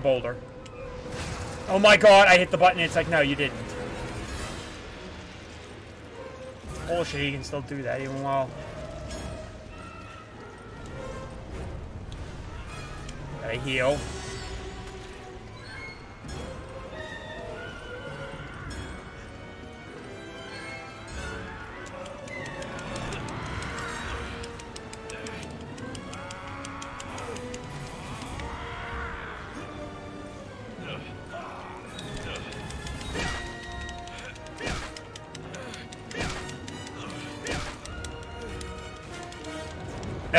The
boulder. Oh my god, I hit the button. It's like, no, you didn't. Bullshit, you can still do that even while. Gotta heal.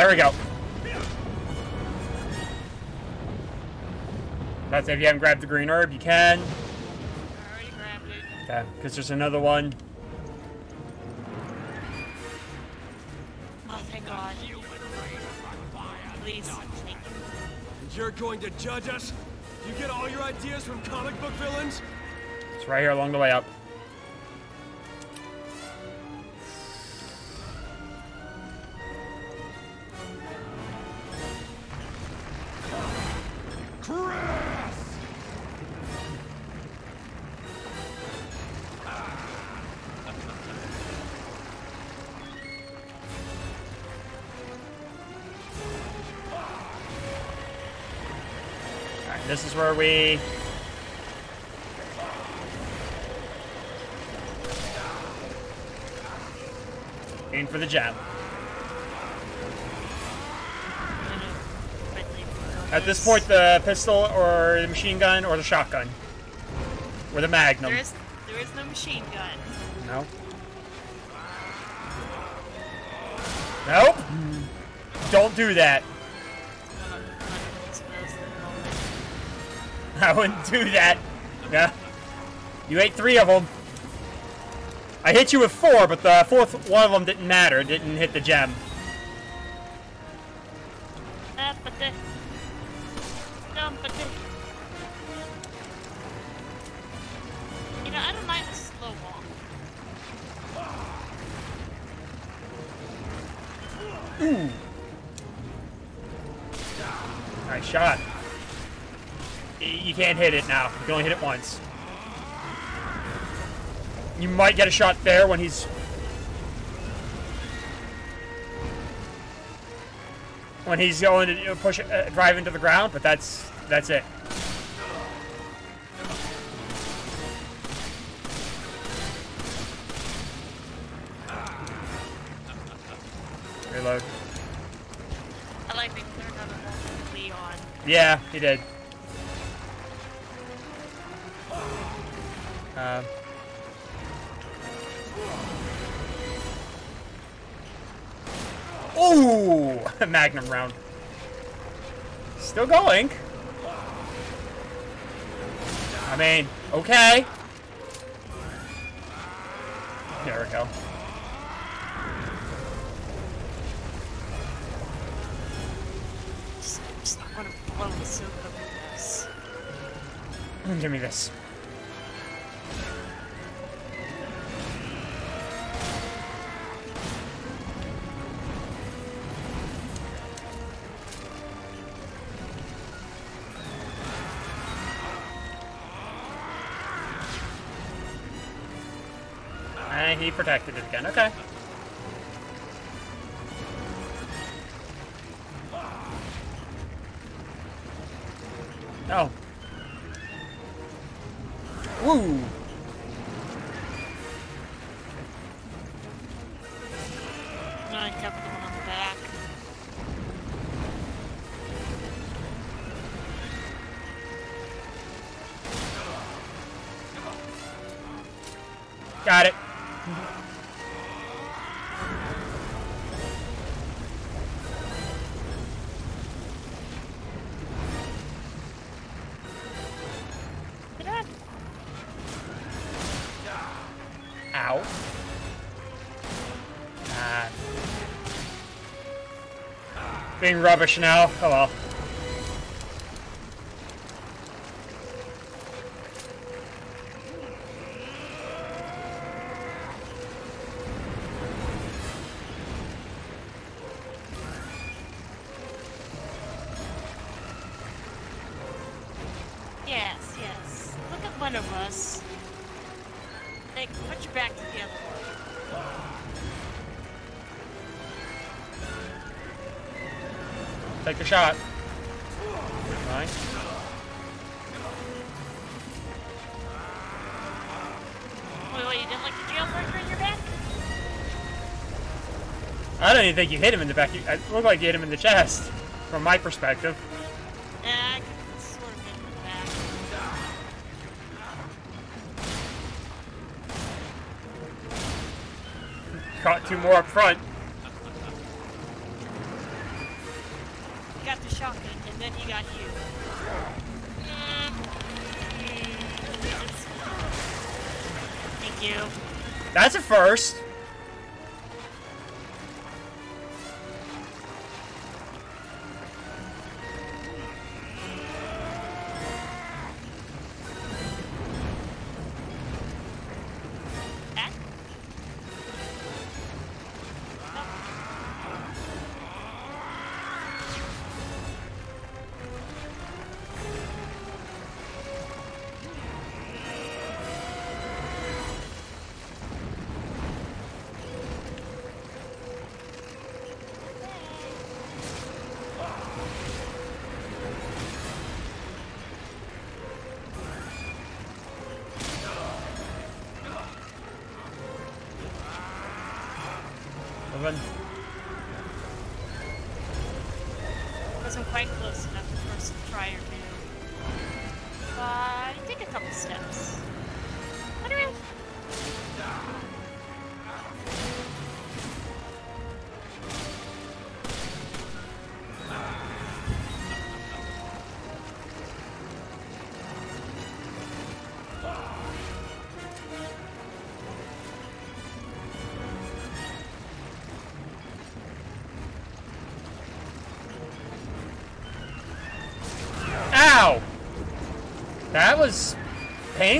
There we go. That's if you haven't grabbed the green herb, you can.
I already grabbed it.
Okay, because there's another one.
Oh, thank God. Please, thank you.
And you're going to judge us? You get all your ideas from comic book villains?
It's right here along the way up. This is where we. Aim for the gem. At this point, the pistol or the machine gun or the shotgun. Or the magnum.
There is, there is no machine gun.
No. Nope. Don't do that. I wouldn't do that. Yeah. You ate three of them. I hit you with four, but the fourth one of them didn't matter. Didn't hit the gem. Can't hit it now. You can only hit it once. You might get a shot there when he's... When he's going to push, uh, drive into the ground, but that's that's it. Reload.
I like they cleared out of Leon.
Yeah, he did. Um, ooh, Magnum round. Still going. I mean, okay. There we go.
Just, just not want to blow the silk up with this.
Give me this. He protected it again. Okay. Oh. Woo! Being rubbish now. Oh well. Shot. Nice.
Wait, wait, you didn't like the jailbreaker in your back?
I don't even think you hit him in the back. You- It looked like you hit him in the chest, from my perspective.
Yeah, sort of hit him in the back.
Caught two more up front. First.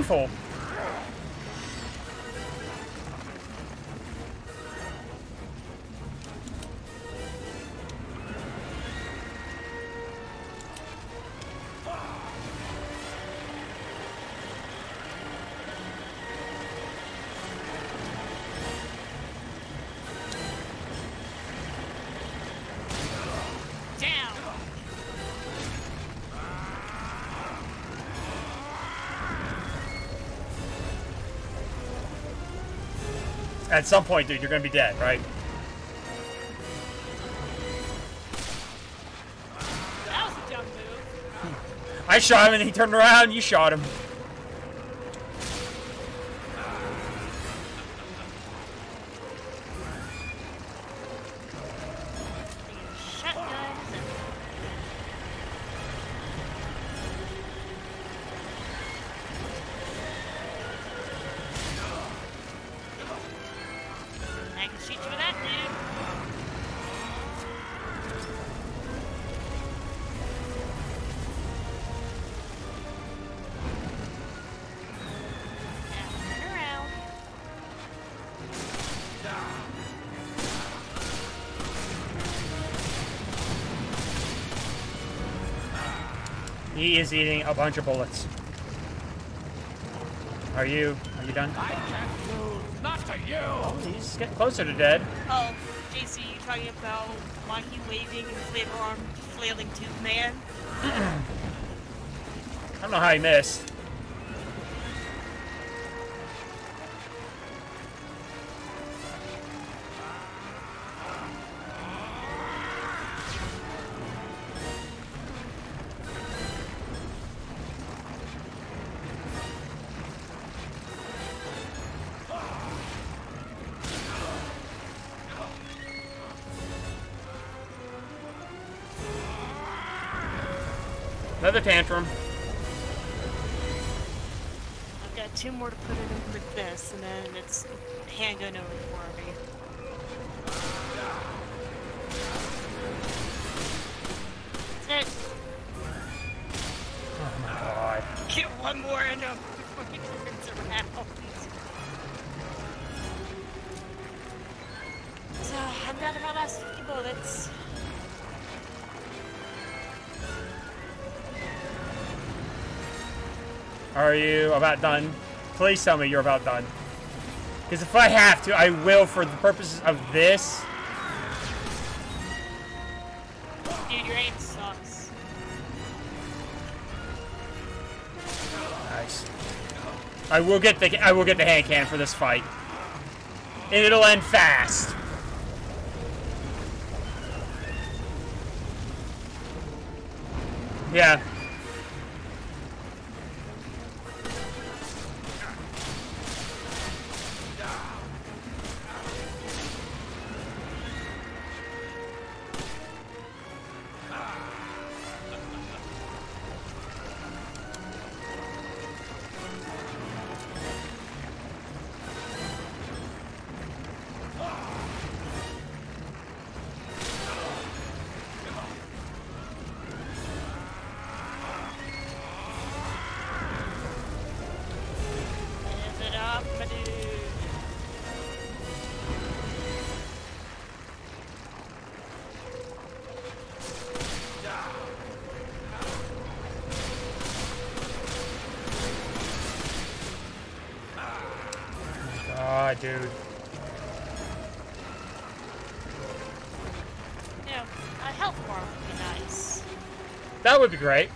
Painful. At some point, dude, you're gonna be dead, right?
That was a dumb move.
I shot him and he turned around you shot him. Is eating a bunch of bullets. Are you? Are you done?
I can't lose, not to you!
He's getting closer to dead.
Oh, JC, you talking about monkey waving and flavor arm flailing tube man?
I don't know how he missed. another 10. About done? Please tell me you're about done. Because if I have to, I will for the purposes of this.
Dude, your aim sucks.
Nice. I will get the I will get the hand can for this fight. And it'll end fast. right?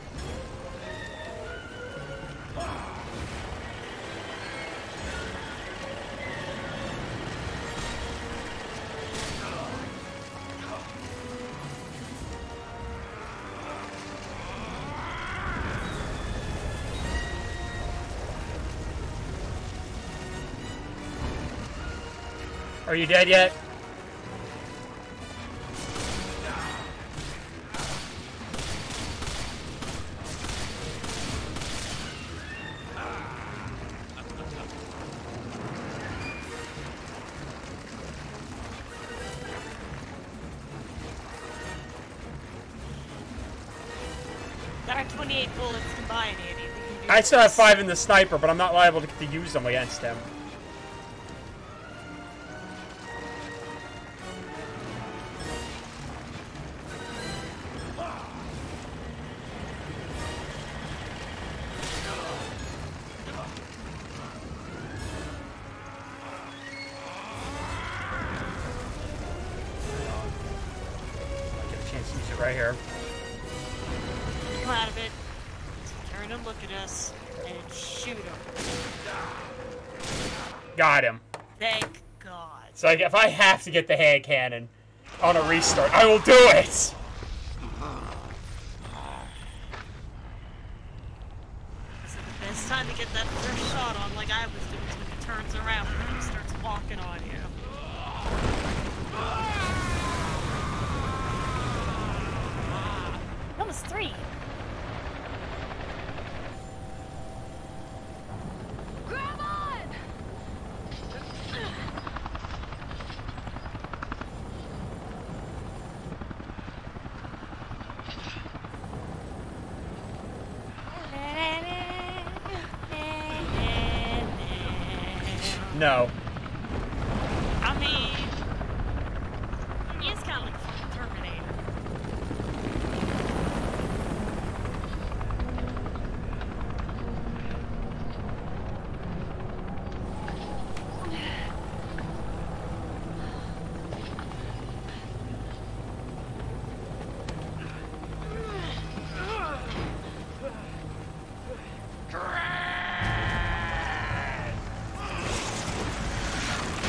Are you dead yet?
There are 28 bullets combined, Andy.
I still have five in the sniper, but I'm not liable to, to use them against him. To get the hand cannon on a restart, I will do it.
This is the best time to get that first shot on like I was doing when he turns around and he starts walking on you. That was three.
Grab on!
No.
I mean, he is kind of like a fucking Terminator.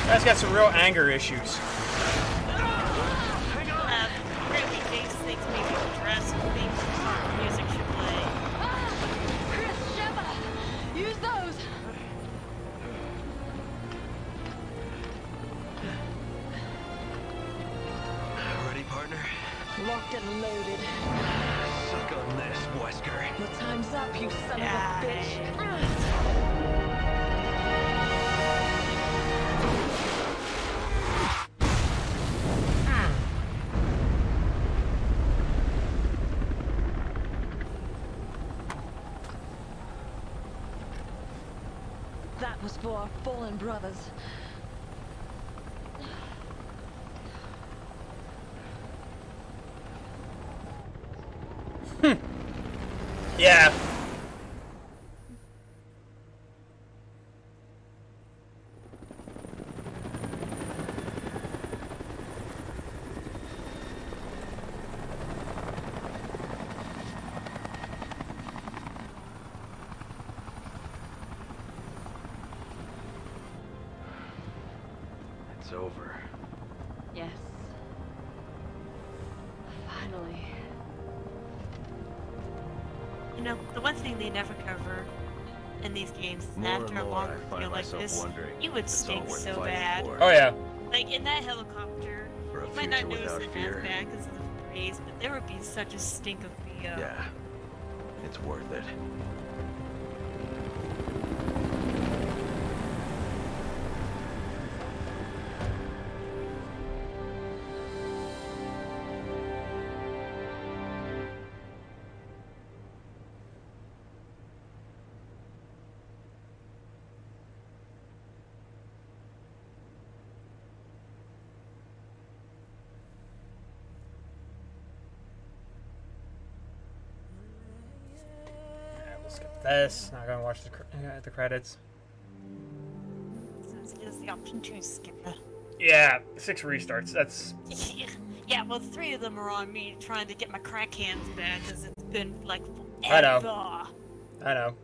Guy's got some real anger issues.
Brothers.
Is
More
after
and
a
more,
long
I find
field like this, you would
if it's all
stink so bad.
for.
Oh yeah.
Like in that helicopter, you might not notice it
fear.
as bad because of the breeze, but there would be such a stink of the. Uh,
Yeah. It's worth it.
This. Not gonna watch the uh, the credits.
So it gives the option to skip it.
Yeah, six restarts. That's
yeah, well, three of them are on me trying to get my crack hands back because it's been like
I know.
forever.
I know.